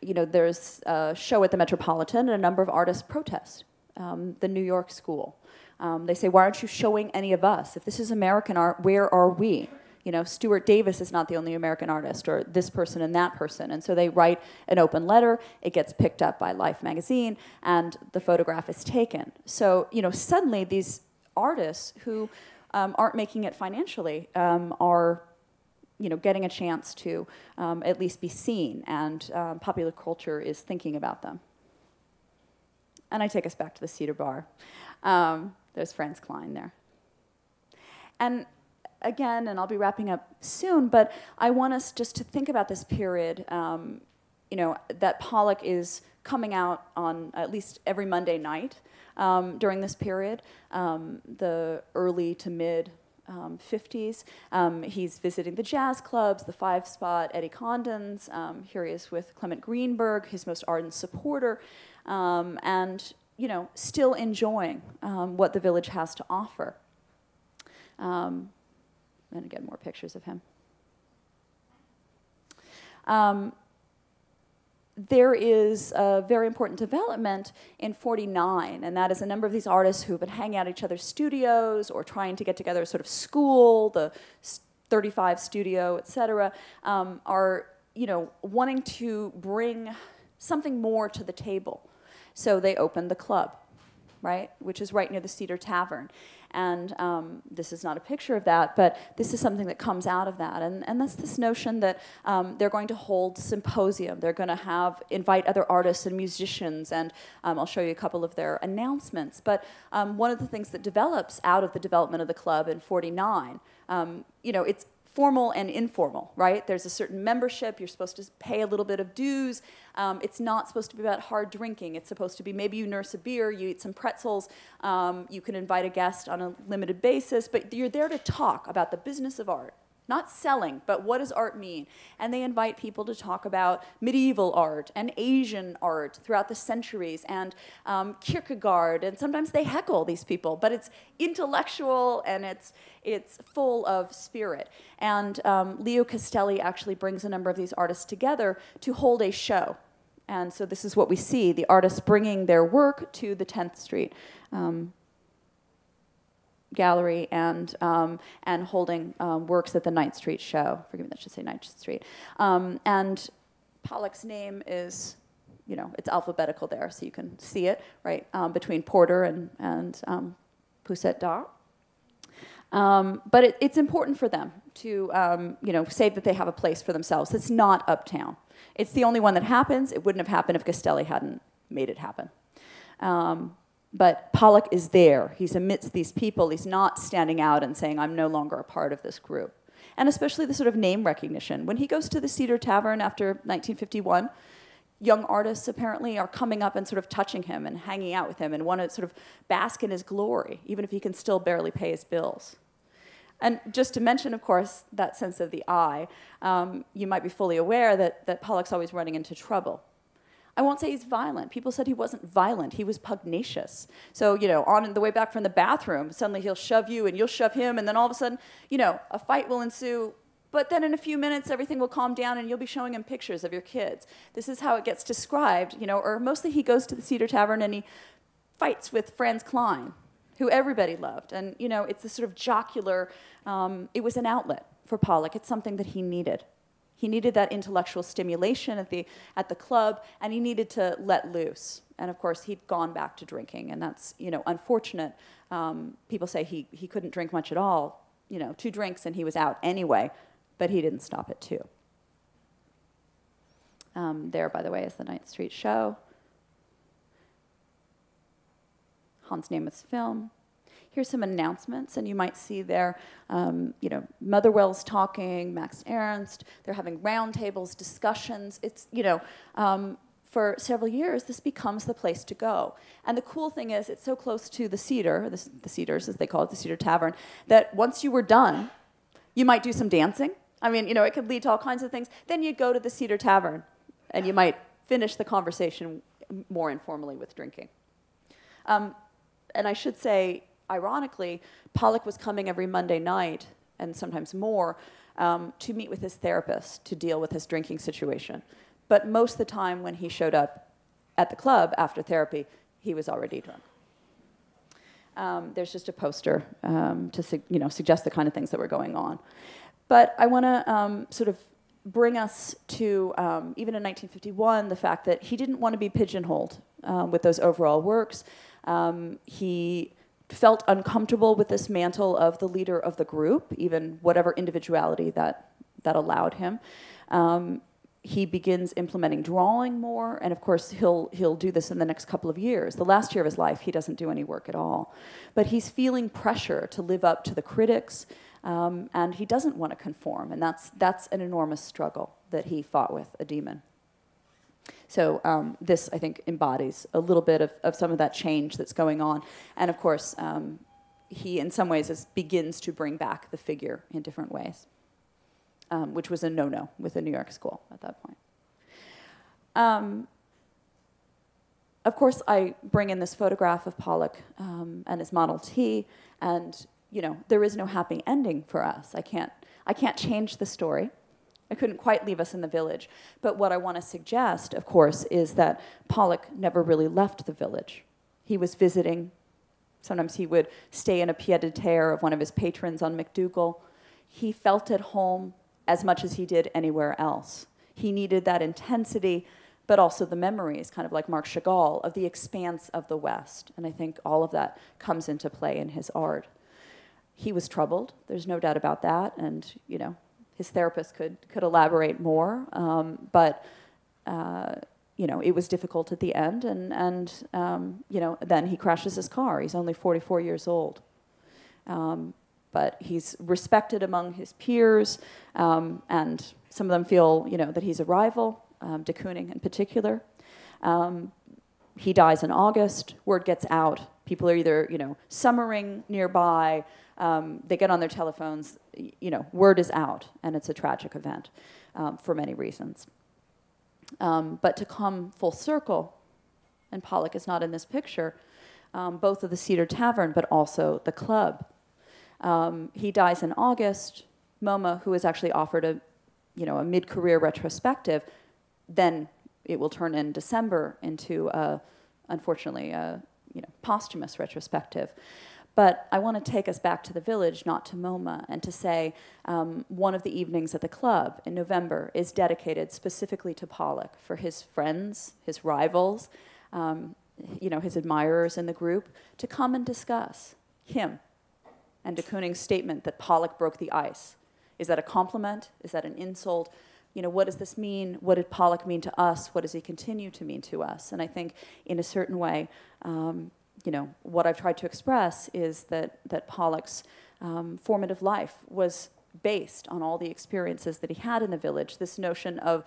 Speaker 2: you know, there's a show at the Metropolitan and a number of artists protest. Um, the New York School. Um, they say, why aren't you showing any of us? If this is American art, where are we? You know, Stuart Davis is not the only American artist, or this person and that person. And so they write an open letter, it gets picked up by Life magazine, and the photograph is taken. So, you know, suddenly these artists who um, aren't making it financially um, are you know, getting a chance to um, at least be seen, and um, popular culture is thinking about them. And I take us back to the Cedar Bar. Um, there's Franz Kline there. And again, and I'll be wrapping up soon, but I want us just to think about this period, um, you know, that Pollock is coming out on at least every Monday night um, during this period, um, the early to mid 50s. Um, um, he's visiting the jazz clubs, the Five Spot, Eddie Condon's. Um, here he is with Clement Greenberg, his most ardent supporter, and you know, still enjoying what the village has to offer. Um, and again, more pictures of him. Um, there is a very important development in 49, and that is a number of these artists who have been hanging out at each other's studios or trying to get together a sort of school, the 35 studio, et cetera, um, are you know, wanting to bring something more to the table. So they opened the club, right, which is right near the Cedar Tavern. And um, this is not a picture of that, but this is something that comes out of that. And, and that's this notion that um, they're going to hold symposium. They're going to have invite other artists and musicians, and um, I'll show you a couple of their announcements. But um, one of the things that develops out of the development of the club in 49, um, you know, it's formal and informal, right? There's a certain membership. You're supposed to pay a little bit of dues. Um, it's not supposed to be about hard drinking. It's supposed to be maybe you nurse a beer, you eat some pretzels, um, you can invite a guest on a limited basis, but you're there to talk about the business of art not selling, but what does art mean? And they invite people to talk about medieval art and Asian art throughout the centuries and um, Kierkegaard, and sometimes they heckle these people, but it's intellectual and it's, it's full of spirit. And um, Leo Castelli actually brings a number of these artists together to hold a show. And so this is what we see the artists bringing their work to the 10th Street. Um, gallery and um, and holding um, works at the Ninth Street show. Forgive me, that should say Ninth Street. Um, and Pollock's name is, you know, it's alphabetical there, so you can see it right um, between Porter and and um, d'Art. Um, but it, it's important for them to, you know, say that they have a place for themselves. It's not uptown. It's the only one that happens. It wouldn't have happened if Castelli hadn't made it happen. But Pollock is there. He's amidst these people. He's not standing out and saying, I'm no longer a part of this group. And especially the sort of name recognition. When he goes to the Cedar Tavern after 1951, young artists apparently are coming up and sort of touching him and hanging out with him and want to sort of bask in his glory, even if he can still barely pay his bills. And just to mention, of course, that sense of the I, um, you might be fully aware that, that Pollock's always running into trouble. I won't say he's violent. People said he wasn't violent. He was pugnacious. So, you know, on the way back from the bathroom, suddenly he'll shove you and you'll shove him, and then all of a sudden, you know, a fight will ensue. But then in a few minutes, everything will calm down and you'll be showing him pictures of your kids. This is how it gets described, you know, or mostly he goes to the Cedar Tavern and he fights with Franz Kline, who everybody loved. And, you know, it's this sort of jocular, um, it was an outlet for Pollock. It's something that he needed. He needed that intellectual stimulation at the, at the club, and he needed to let loose. And of course, he'd gone back to drinking, and that's you know unfortunate. Um, people say he, he couldn't drink much at all. You know, two drinks and he was out anyway, but he didn't stop at two. Um, there, by the way, is the Ninth Street Show. Hans Namuth's film here's some announcements, and you might see there, um, you know, Motherwell's talking, Max Ernst, they're having roundtables, discussions. It's, you know, um, for several years, this becomes the place to go. And the cool thing is, it's so close to the Cedar, the, the Cedars, as they call it, the Cedar Tavern, that once you were done, you might do some dancing. I mean, you know, it could lead to all kinds of things. Then you'd go to the Cedar Tavern, and you might finish the conversation more informally with drinking. Um, and I should say, ironically, Pollock was coming every Monday night and sometimes more um, to meet with his therapist to deal with his drinking situation. But most of the time, when he showed up at the club after therapy, he was already drunk. Um, there's just a poster um, to you know, suggest the kind of things that were going on. But I want to um, sort of bring us to, um, even in 1951, the fact that he didn't want to be pigeonholed uh, with those overall works. Um, he felt uncomfortable with this mantle of the leader of the group, even whatever individuality that, that allowed him. Um, he begins implementing drawing more, and of course, he'll, he'll do this in the next couple of years. The last year of his life, he doesn't do any work at all. But he's feeling pressure to live up to the critics, um, and he doesn't want to conform, and that's, that's an enormous struggle that he fought with, a demon. So um, this, I think, embodies a little bit of, of some of that change that's going on. And of course, um, he, in some ways, is, begins to bring back the figure in different ways, um, which was a no-no with the New York school at that point. Um, of course, I bring in this photograph of Pollock um, and his Model T, and you know there is no happy ending for us. I can't, I can't change the story. I couldn't quite leave us in the village. But what I want to suggest, of course, is that Pollock never really left the village. He was visiting. Sometimes he would stay in a pied-à-terre of one of his patrons on MacDougal. He felt at home as much as he did anywhere else. He needed that intensity, but also the memories, kind of like Marc Chagall, of the expanse of the West. And I think all of that comes into play in his art. He was troubled, there's no doubt about that, and you know, his therapist could could elaborate more, um, but. Uh, you know, it was difficult at the end, and and um, you know, then he crashes his car. He's only 44 years old. Um, but he's respected among his peers, um, and some of them feel, you know, that he's a rival, um, de Kooning in particular. Um, he dies in August. Word gets out. People are either, you know, summering nearby. Um, they get on their telephones. You know, word is out, and it's a tragic event um, for many reasons. Um, but to come full circle, and Pollock is not in this picture, um, both of the Cedar Tavern, but also the club. Um, he dies in August. MoMA, who is actually offered a, you know, a mid-career retrospective, then it will turn in December into, a, unfortunately, a you know, posthumous retrospective. But I want to take us back to the village, not to MoMA, and to say um, one of the evenings at the club in November is dedicated specifically to Pollock for his friends, his rivals, um, you know, his admirers in the group, to come and discuss him and de Kooning's statement that Pollock broke the ice. Is that a compliment? Is that an insult? You know, what does this mean? What did Pollock mean to us? What does he continue to mean to us? And I think, in a certain way, um, you know, what I've tried to express is that, that Pollock's um, formative life was based on all the experiences that he had in the village, this notion of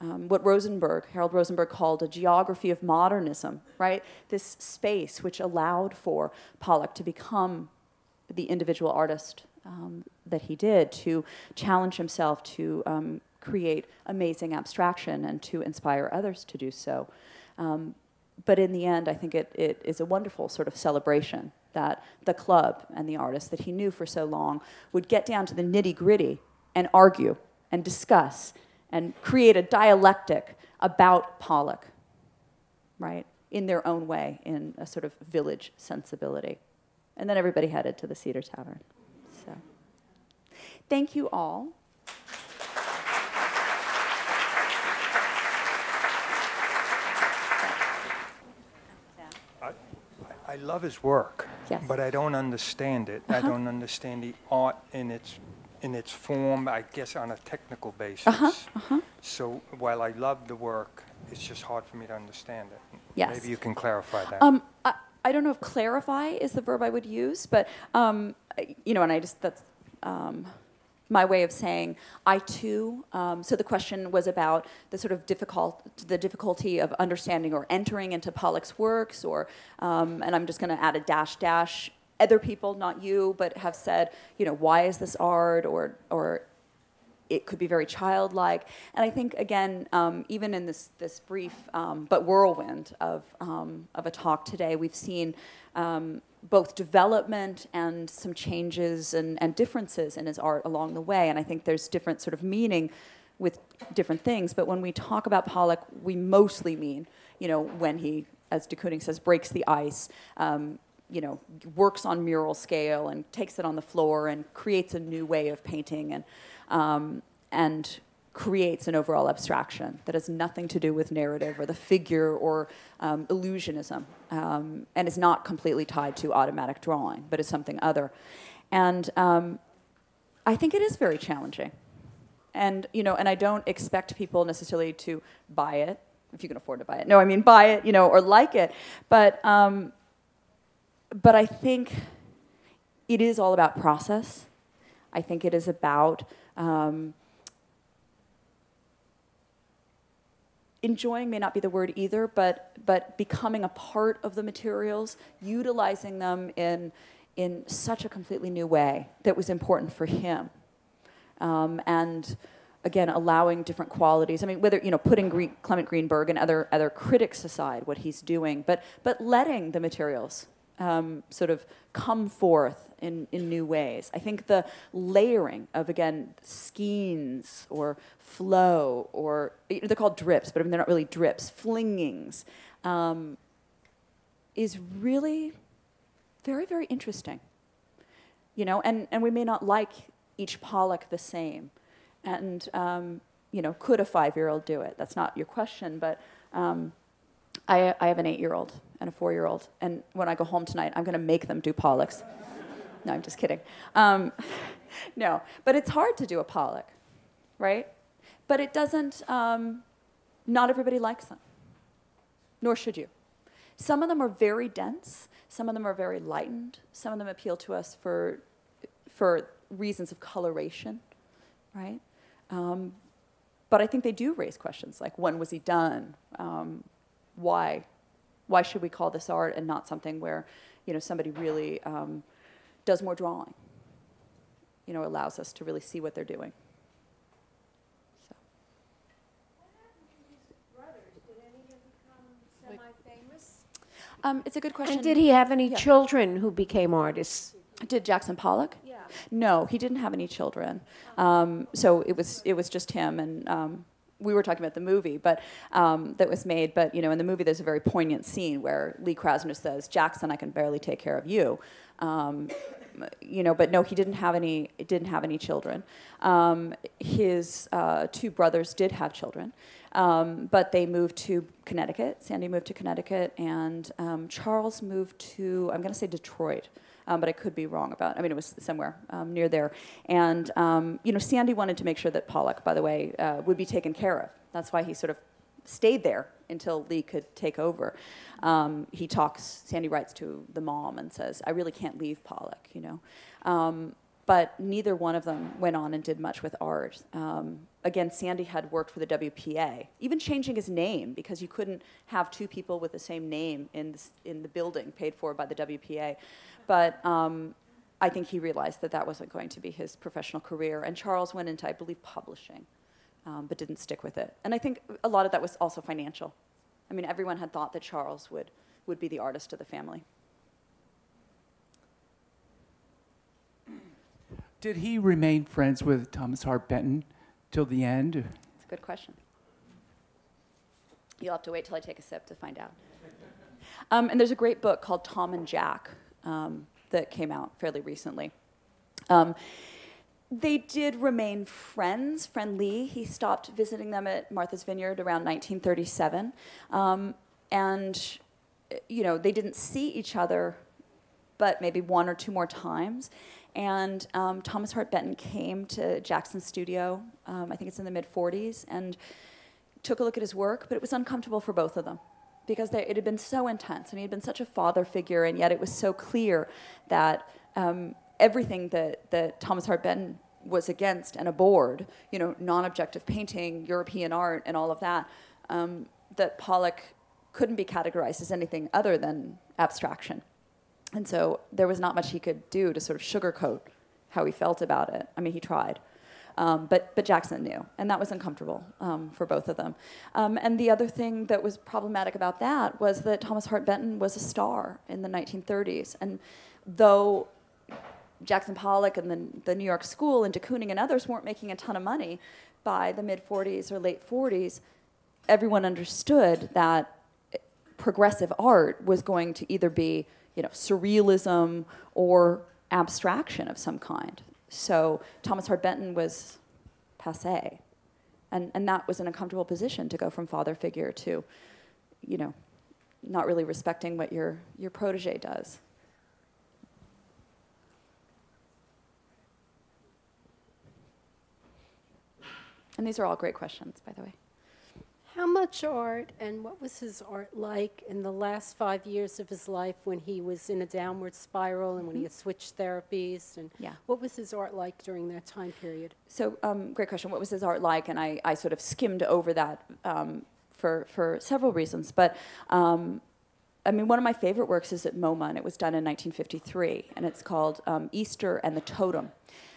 Speaker 2: um, what Rosenberg, Harold Rosenberg called a geography of modernism, right? This space which allowed for Pollock to become the individual artist um, that he did, to challenge himself to um, create amazing abstraction and to inspire others to do so. But in the end, I think it, it is a wonderful sort of celebration that the club and the artist that he knew for so long would get down to the nitty gritty and argue and discuss and create a dialectic about Pollock, right, in their own way, in a sort of village sensibility. And then everybody headed to the Cedar Tavern. So, thank you all.
Speaker 3: I love his work,
Speaker 2: Yes.
Speaker 3: but I don't understand it. I
Speaker 2: Uh-huh.
Speaker 3: don't understand the art in its in its form. I guess on a technical basis.
Speaker 2: Uh-huh, uh-huh.
Speaker 3: So while I love the work, it's just hard for me to understand it.
Speaker 2: Yes.
Speaker 3: Maybe you can clarify that.
Speaker 2: Um, I, I don't know if clarify is the verb I would use, but um, you know, and I just that's um, my way of saying I too. Um, so the question was about the sort of difficult, the difficulty of understanding or entering into Pollock's works, or um, and I'm just going to add a dash dash. Other people, not you, but have said, you know, why is this art, or or it could be very childlike. And I think, again, um, even in this, this brief um, but whirlwind of, um, of a talk today, we've seen um, both development and some changes and, and differences in his art along the way. And I think there's different sort of meaning with different things. But when we talk about Pollock, we mostly mean, you know, when he, as de Kooning says, breaks the ice. Um, you know, works on mural scale and takes it on the floor and creates a new way of painting and, um, and creates an overall abstraction that has nothing to do with narrative or the figure or um, illusionism um, and is not completely tied to automatic drawing, but is something other. And um, I think it is very challenging. And, you know, and I don't expect people necessarily to buy it, if you can afford to buy it. No, I mean buy it, you know, or like it. But, um, but I think it is all about process. I think it is about enjoying may not be the word either, but but becoming a part of the materials, utilizing them in in such a completely new way that was important for him, um, and again allowing different qualities. I mean, whether you know putting Green, Clement Greenberg and other other critics aside, what he's doing, but but letting the materials um, sort of come forth in, in new ways. I think the layering of, again, skeins or flow, or they're called drips, but I mean, they're not really drips, flingings, um, is really very, very interesting. You know, and, and we may not like each Pollock the same. And, um, you know, could a five year old do it? That's not your question, but. I, I have an eight year old and a four year old, and when I go home tonight, I'm going to make them do Pollocks. No, I'm just kidding. Um, no, but it's hard to do a Pollock, right? But it doesn't, um, not everybody likes them, nor should you. Some of them are very dense, some of them are very lightened, some of them appeal to us for, for reasons of coloration, right? Um, but I think they do raise questions like when was he done? Um, why? Why should we call this art and not something where, you know, somebody really um, does more drawing? You know, allows us to really see what they're doing. So. What happened to these brothers? Did any of them become semi-famous? Um, it's a good question.
Speaker 4: And did he have any
Speaker 2: Yeah.
Speaker 4: children who became artists?
Speaker 2: Did Jackson Pollock? Yeah. No, he didn't have any children. Um, so it was it was just him and. Um, we were talking about the movie, but um, that was made. But you know, in the movie, there's a very poignant scene where Lee Krasner says, "Jackson, I can barely take care of you." Um, you know, but no, he didn't have any. Didn't have any children. Um, his uh, two brothers did have children, um, but they moved to Connecticut. Sandy moved to Connecticut, and um, Charles moved to. I'm going to say Detroit um, but I could be wrong about. I mean, it was somewhere um, near there. And um, you know, Sandy wanted to make sure that Pollock, by the way, uh, would be taken care of. That's why he sort of stayed there until Lee could take over. Um, he talks. Sandy writes to the mom and says, "I really can't leave Pollock," you know. Um, but neither one of them went on and did much with art. Um, again, Sandy had worked for the WPA, even changing his name because you couldn't have two people with the same name in the, in the building paid for by the WPA. But um, I think he realized that that wasn't going to be his professional career. And Charles went into, I believe, publishing, um, but didn't stick with it. And I think a lot of that was also financial. I mean, everyone had thought that Charles would, would be the artist of the family.
Speaker 5: Did he remain friends with Thomas Hart Benton till the end?
Speaker 2: It's a good question. You'll have to wait till I take a sip to find out. Um, and there's a great book called Tom and Jack um, that came out fairly recently. Um, they did remain friends, friendly. He stopped visiting them at Martha's Vineyard around 1937. Um, and, you know, they didn't see each other but maybe one or two more times. And um, Thomas Hart Benton came to Jackson's studio, um, I think it's in the mid 40s, and took a look at his work, but it was uncomfortable for both of them because they, it had been so intense. and he had been such a father figure, and yet it was so clear that um, everything that, that Thomas Hart Benton was against and abhorred, you know, non-objective painting, European art, and all of that, um, that Pollock couldn't be categorized as anything other than abstraction. And so there was not much he could do to sort of sugarcoat how he felt about it. I mean, he tried. Um, but, but Jackson knew, and that was uncomfortable um, for both of them. Um, and the other thing that was problematic about that was that Thomas Hart Benton was a star in the 1930s. And though Jackson Pollock and the, the New York School and de Kooning and others weren't making a ton of money by the mid 40s or late 40s, everyone understood that progressive art was going to either be you know, surrealism or abstraction of some kind. So Thomas Hart Benton was passe. And, and that was an uncomfortable position to go from father figure to, you know, not really respecting what your, your protege does. And these are all great questions, by the way.
Speaker 4: How much art and what was his art like in the last five years of his life when he was in a downward spiral and when he had switched therapies? And
Speaker 2: Yeah.
Speaker 4: what was his art like during that time period?
Speaker 2: So, um, great question. What was his art like? And I, I sort of skimmed over that um, for, for several reasons. But um, I mean, one of my favorite works is at MoMA, and it was done in 1953, and it's called um, Easter and the Totem.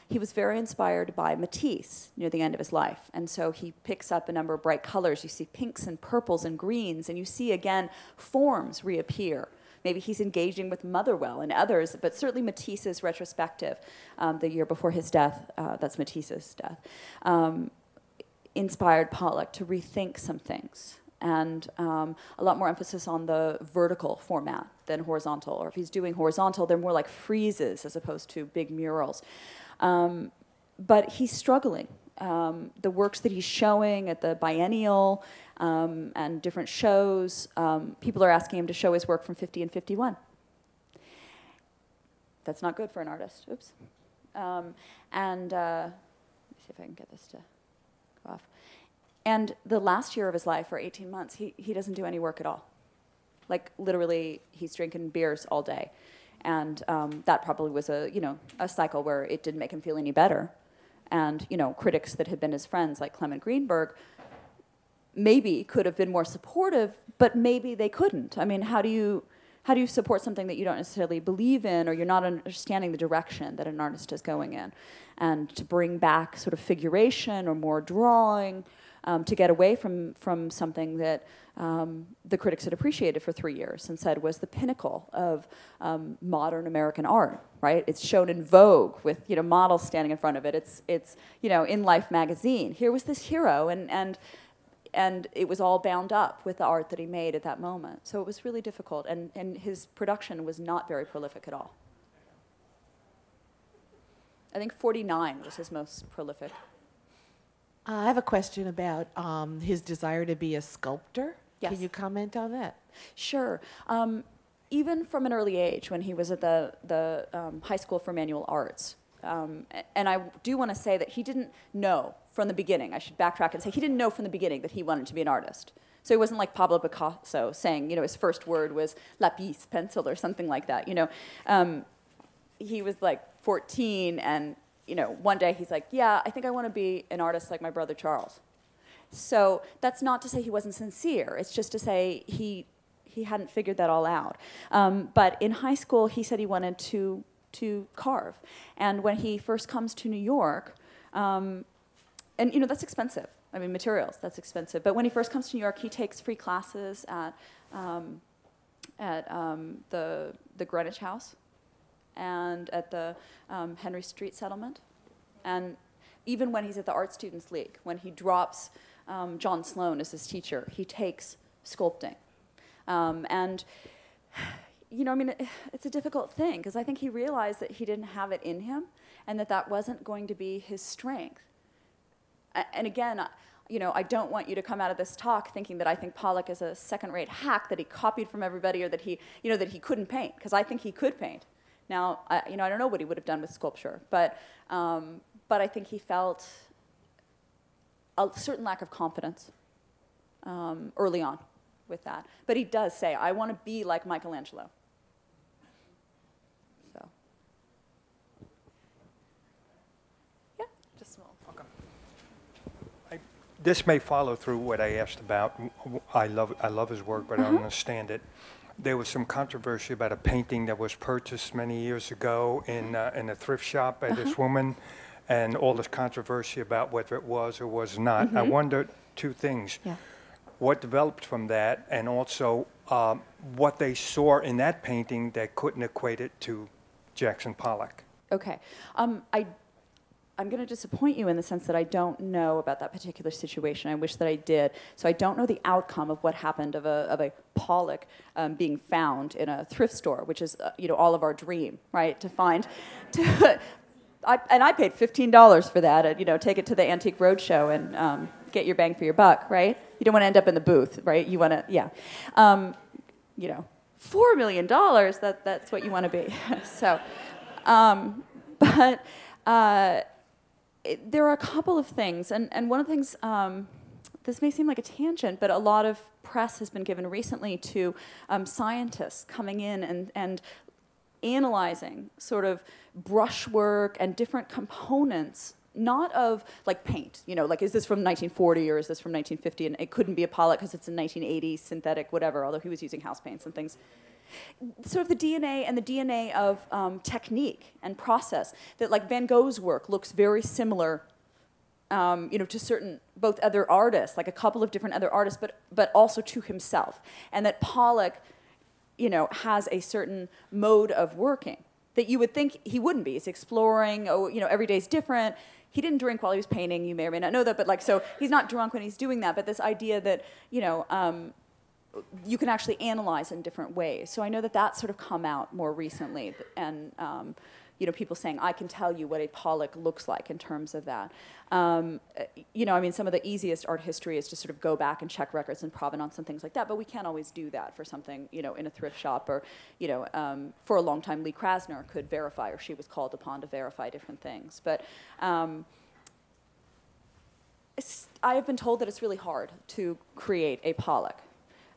Speaker 2: He was very inspired by Matisse near the end of his life, and so he picks up a number of bright colors. You see pinks and purples and greens, and you see again forms reappear. Maybe he's engaging with Motherwell and others, but certainly Matisse's retrospective, um, the year before his death, uh, that's Matisse's death, um, inspired Pollock to rethink some things and um, a lot more emphasis on the vertical format than horizontal. Or if he's doing horizontal, they're more like friezes as opposed to big murals. Um, but he's struggling. Um, the works that he's showing at the biennial um, and different shows, um, people are asking him to show his work from 50 and 51. That's not good for an artist. Oops. Um, and uh, let me see if I can get this to go off. And the last year of his life, or 18 months, he, he doesn't do any work at all. Like, literally, he's drinking beers all day. And um, that probably was a, you know, a cycle where it didn't make him feel any better. And, you know, critics that had been his friends, like Clement Greenberg, maybe could have been more supportive, but maybe they couldn't. I mean, how do you how do you support something that you don't necessarily believe in or you're not understanding the direction that an artist is going in? And to bring back sort of figuration or more drawing, um, to get away from, from something that um, the critics had appreciated for three years and said was the pinnacle of um, modern American art, right? It's shown in Vogue with, you know, models standing in front of it. It's, it's you know, in Life magazine. Here was this hero, and, and and it was all bound up with the art that he made at that moment. So it was really difficult, and, and his production was not very prolific at all. I think 49 was his most prolific.
Speaker 6: I have a question about um, his desire to be a sculptor.
Speaker 2: Yes.
Speaker 6: Can you comment on that?
Speaker 2: Sure. Um, even from an early age, when he was at the, the um, High School for Manual Arts, um, and I do want to say that he didn't know from the beginning. I should backtrack and say he didn't know from the beginning that he wanted to be an artist. So he wasn't like Pablo Picasso saying, you know, his first word was lapis, pencil, or something like that. You know, um, he was like 14, and you know, one day he's like, yeah, I think I want to be an artist like my brother Charles. So that's not to say he wasn't sincere. It's just to say he he hadn't figured that all out. Um, but in high school, he said he wanted to to carve. And when he first comes to New York, um, and you know that's expensive. I mean, materials that's expensive. But when he first comes to New York, he takes free classes at um, at um, the the Greenwich House and at the um, Henry Street Settlement, and even when he's at the Art Students League, when he drops um, John Sloan as his teacher, he takes sculpting, um, and you know, I mean, it's a difficult thing because I think he realized that he didn't have it in him and that that wasn't going to be his strength. And again, you know, I don't want you to come out of this talk thinking that I think Pollock is a second-rate hack that he copied from everybody or that he, you know, that he couldn't paint because I think he could paint. Now, I, you know, I don't know what he would have done with sculpture, but, um, but I think he felt a certain lack of confidence um, early on with that. But he does say, I want to be like Michelangelo. So yeah, just small.
Speaker 3: I this may follow through what I asked about. I love, I love his work, but I don't understand it. There was some controversy about a painting that was purchased many years ago in, uh, in a thrift shop by this woman, and all this controversy about whether it was or was not. I wonder two things.
Speaker 2: Yeah.
Speaker 3: What developed from that, and also um, what they saw in that painting that couldn't equate it to Jackson Pollock.
Speaker 2: Okay. Um, I, I'm going to disappoint you in the sense that I don't know about that particular situation. I wish that I did. So I don't know the outcome of what happened of a, of a Pollock um, being found in a thrift store, which is, uh, you know, all of our dream, right? To find, to, I, and I paid $15 for that. And, you know, take it to the Antique Roadshow and um, get your bang for your buck, right? You don't want to end up in the booth, right? You want to, yeah. Um, you know, $4 million, that, that's what you want to be. so, um, but uh, it, there are a couple of things, and, and one of the things, um, this may seem like a tangent, but a lot of press has been given recently to um, scientists coming in and, and analyzing sort of brushwork and different components not of like paint, you know, like is this from 1940 or is this from 1950? And it couldn't be a Pollock because it's a 1980 synthetic, whatever, although he was using house paints and things. Sort of the DNA and the DNA of um, technique and process. That like Van Gogh's work looks very similar, um, you know, to certain both other artists, like a couple of different other artists, but but also to himself. And that Pollock, you know, has a certain mode of working that you would think he wouldn't be. He's exploring. Oh, you know, every day's different he didn't drink while he was painting. You may or may not know that, but like, so he's not drunk when he's doing that. But this idea that you know. Um, you can actually analyze in different ways. So I know that that's sort of come out more recently, and um, you know, people saying, I can tell you what a Pollock looks like in terms of that. Um, you know, I mean, some of the easiest art history is to sort of go back and check records and provenance and things like that, but we can't always do that for something, you know, in a thrift shop or, you know, um, for a long time, Lee Krasner could verify, or she was called upon to verify different things. But um, I have been told that it's really hard to create a Pollock.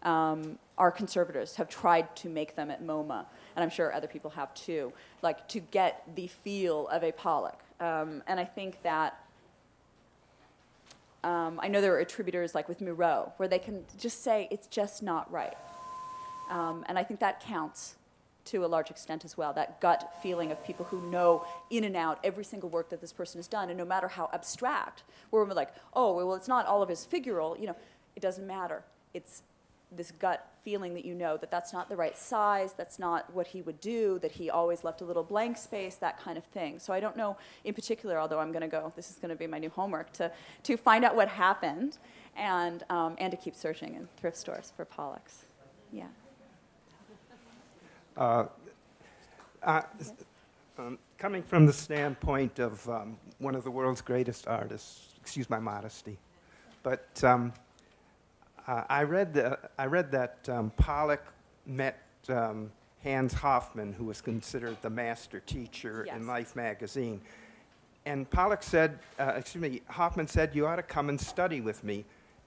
Speaker 2: Um, our conservators have tried to make them at MoMA and I'm sure other people have too, like to get the feel of a Pollock. Um, and I think that um, I know there are attributors like with Miro, where they can just say it's just not right. Um, and I think that counts to a large extent as well, that gut feeling of people who know in and out every single work that this person has done, and no matter how abstract, where we're like, oh, well, it's not all of his figural, you know, it doesn't matter. It's this gut feeling that you know that that's not the right size, that's not what he would do, that he always left a little blank space, that kind of thing. So I don't know in particular, although I'm going to go, this is going to be my new homework, to, to find out what happened and, um, and to keep searching in thrift stores for Pollocks. Yeah.
Speaker 7: Uh, um, coming from the standpoint of um, one of the world's greatest artists, excuse my modesty, but um, uh, I, read the, I read that um, Pollock met um, Hans Hofmann, who was considered the master teacher
Speaker 2: Yes.
Speaker 7: in Life magazine. And Pollock said, uh, excuse me, Hofmann said, You ought to come and study with me.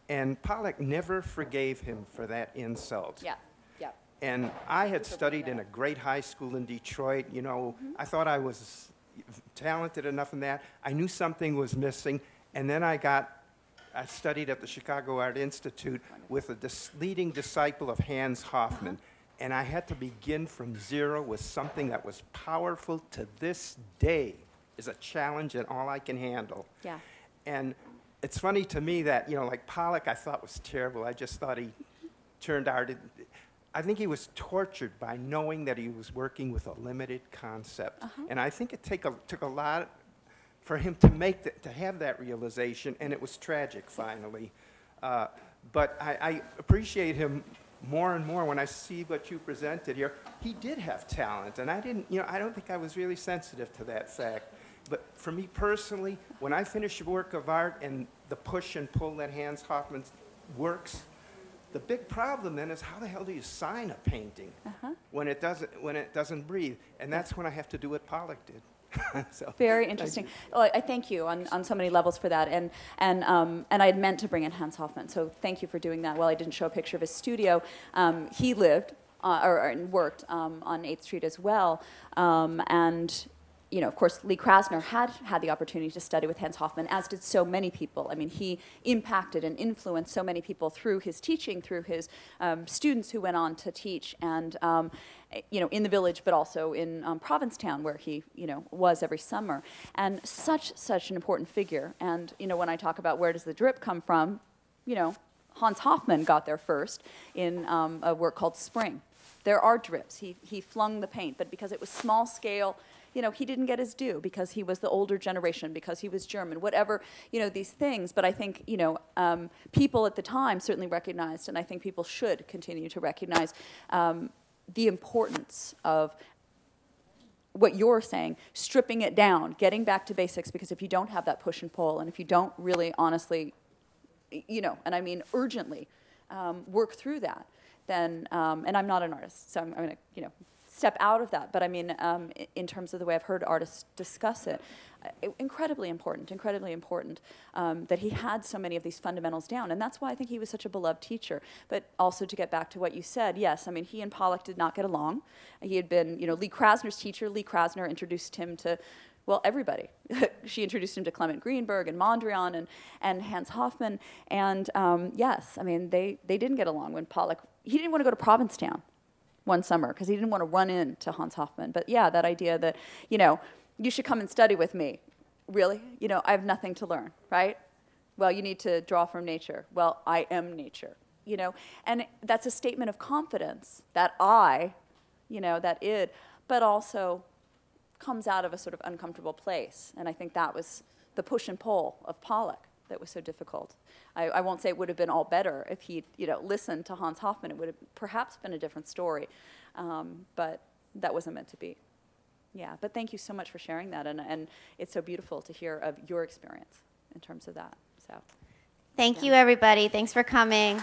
Speaker 7: And Pollock never forgave him for that insult.
Speaker 2: Yeah. Yeah.
Speaker 7: And I had studied in a great high school in Detroit. You know, I thought I was talented enough in that. I knew something was missing. And then I got, I studied at the Chicago Art Institute with a dis- leading disciple of Hans Hofmann. And I had to begin from zero with something that was powerful to this day, is a challenge and all I can handle.
Speaker 2: Yeah.
Speaker 7: And it's funny to me that, you know, like Pollock I thought was terrible. I just thought he turned out. I think he was tortured by knowing that he was working with a limited concept. Uh-huh. And I think it take a, took a lot for him to make that, to have that realization, and it was tragic finally. Uh, but I, I appreciate him more and more when I see what you presented here. He did have talent, and I didn't, you know, I don't think I was really sensitive to that fact. But for me personally, when I finish a work of art and the push and pull that Hans Hofmann works, the big problem then is how the hell do you sign a painting when it doesn't when it doesn't breathe? And that's when I have to do what Pollock did. so,
Speaker 2: Very interesting.
Speaker 7: you.
Speaker 2: Well, I thank you on, on so many levels for that, and and um, and I had meant to bring in Hans Hofmann, so thank you for doing that. While I didn't show a picture of his studio, um, he lived uh, or, or and worked um, on Eighth Street as well, um, and. You know, of course, Lee Krasner had had the opportunity to study with Hans Hofmann, as did so many people. I mean, he impacted and influenced so many people through his teaching, through his um, students who went on to teach, and um, you know, in the village, but also in um, Provincetown, where he, you know, was every summer. And such, such an important figure. And, you know, when I talk about where does the drip come from, you know, Hans Hofmann got there first in um, a work called Spring. There are drips. He, he flung the paint, but because it was small scale, you know, he didn't get his due because he was the older generation, because he was German, whatever, you know, these things. But I think, you know, um, people at the time certainly recognized, and I think people should continue to recognize um, the importance of what you're saying, stripping it down, getting back to basics, because if you don't have that push and pull, and if you don't really honestly, you know, and I mean urgently, um, work through that, then, um, and I'm not an artist, so I'm, I'm to, you know, step out of that. But I mean, um, in terms of the way I've heard artists discuss it, incredibly important, incredibly important um, that he had so many of these fundamentals down. And that's why I think he was such a beloved teacher. But also to get back to what you said, yes, I mean, he and Pollock did not get along. He had been, you know, Lee Krasner's teacher. Lee Krasner introduced him to well, everybody. she introduced him to Clement Greenberg and Mondrian and, and Hans Hofmann. And um, yes, I mean, they, they didn't get along when Pollock, he didn't want to go to Provincetown one summer because he didn't want to run into Hans Hofmann. But yeah, that idea that, you know, you should come and study with me. Really? You know, I have nothing to learn, right? Well, you need to draw from nature. Well, I am nature, you know? And that's a statement of confidence that I, you know, that id, but also comes out of a sort of uncomfortable place. And I think that was the push and pull of Pollock that was so difficult. I, I won't say it would have been all better if he'd, you know, listened to Hans Hofmann. It would have perhaps been a different story. Um, but that wasn't meant to be. Yeah, but thank you so much for sharing that. And, and it's so beautiful to hear of your experience in terms of that. So.
Speaker 1: Thank you, everybody. Thanks for coming.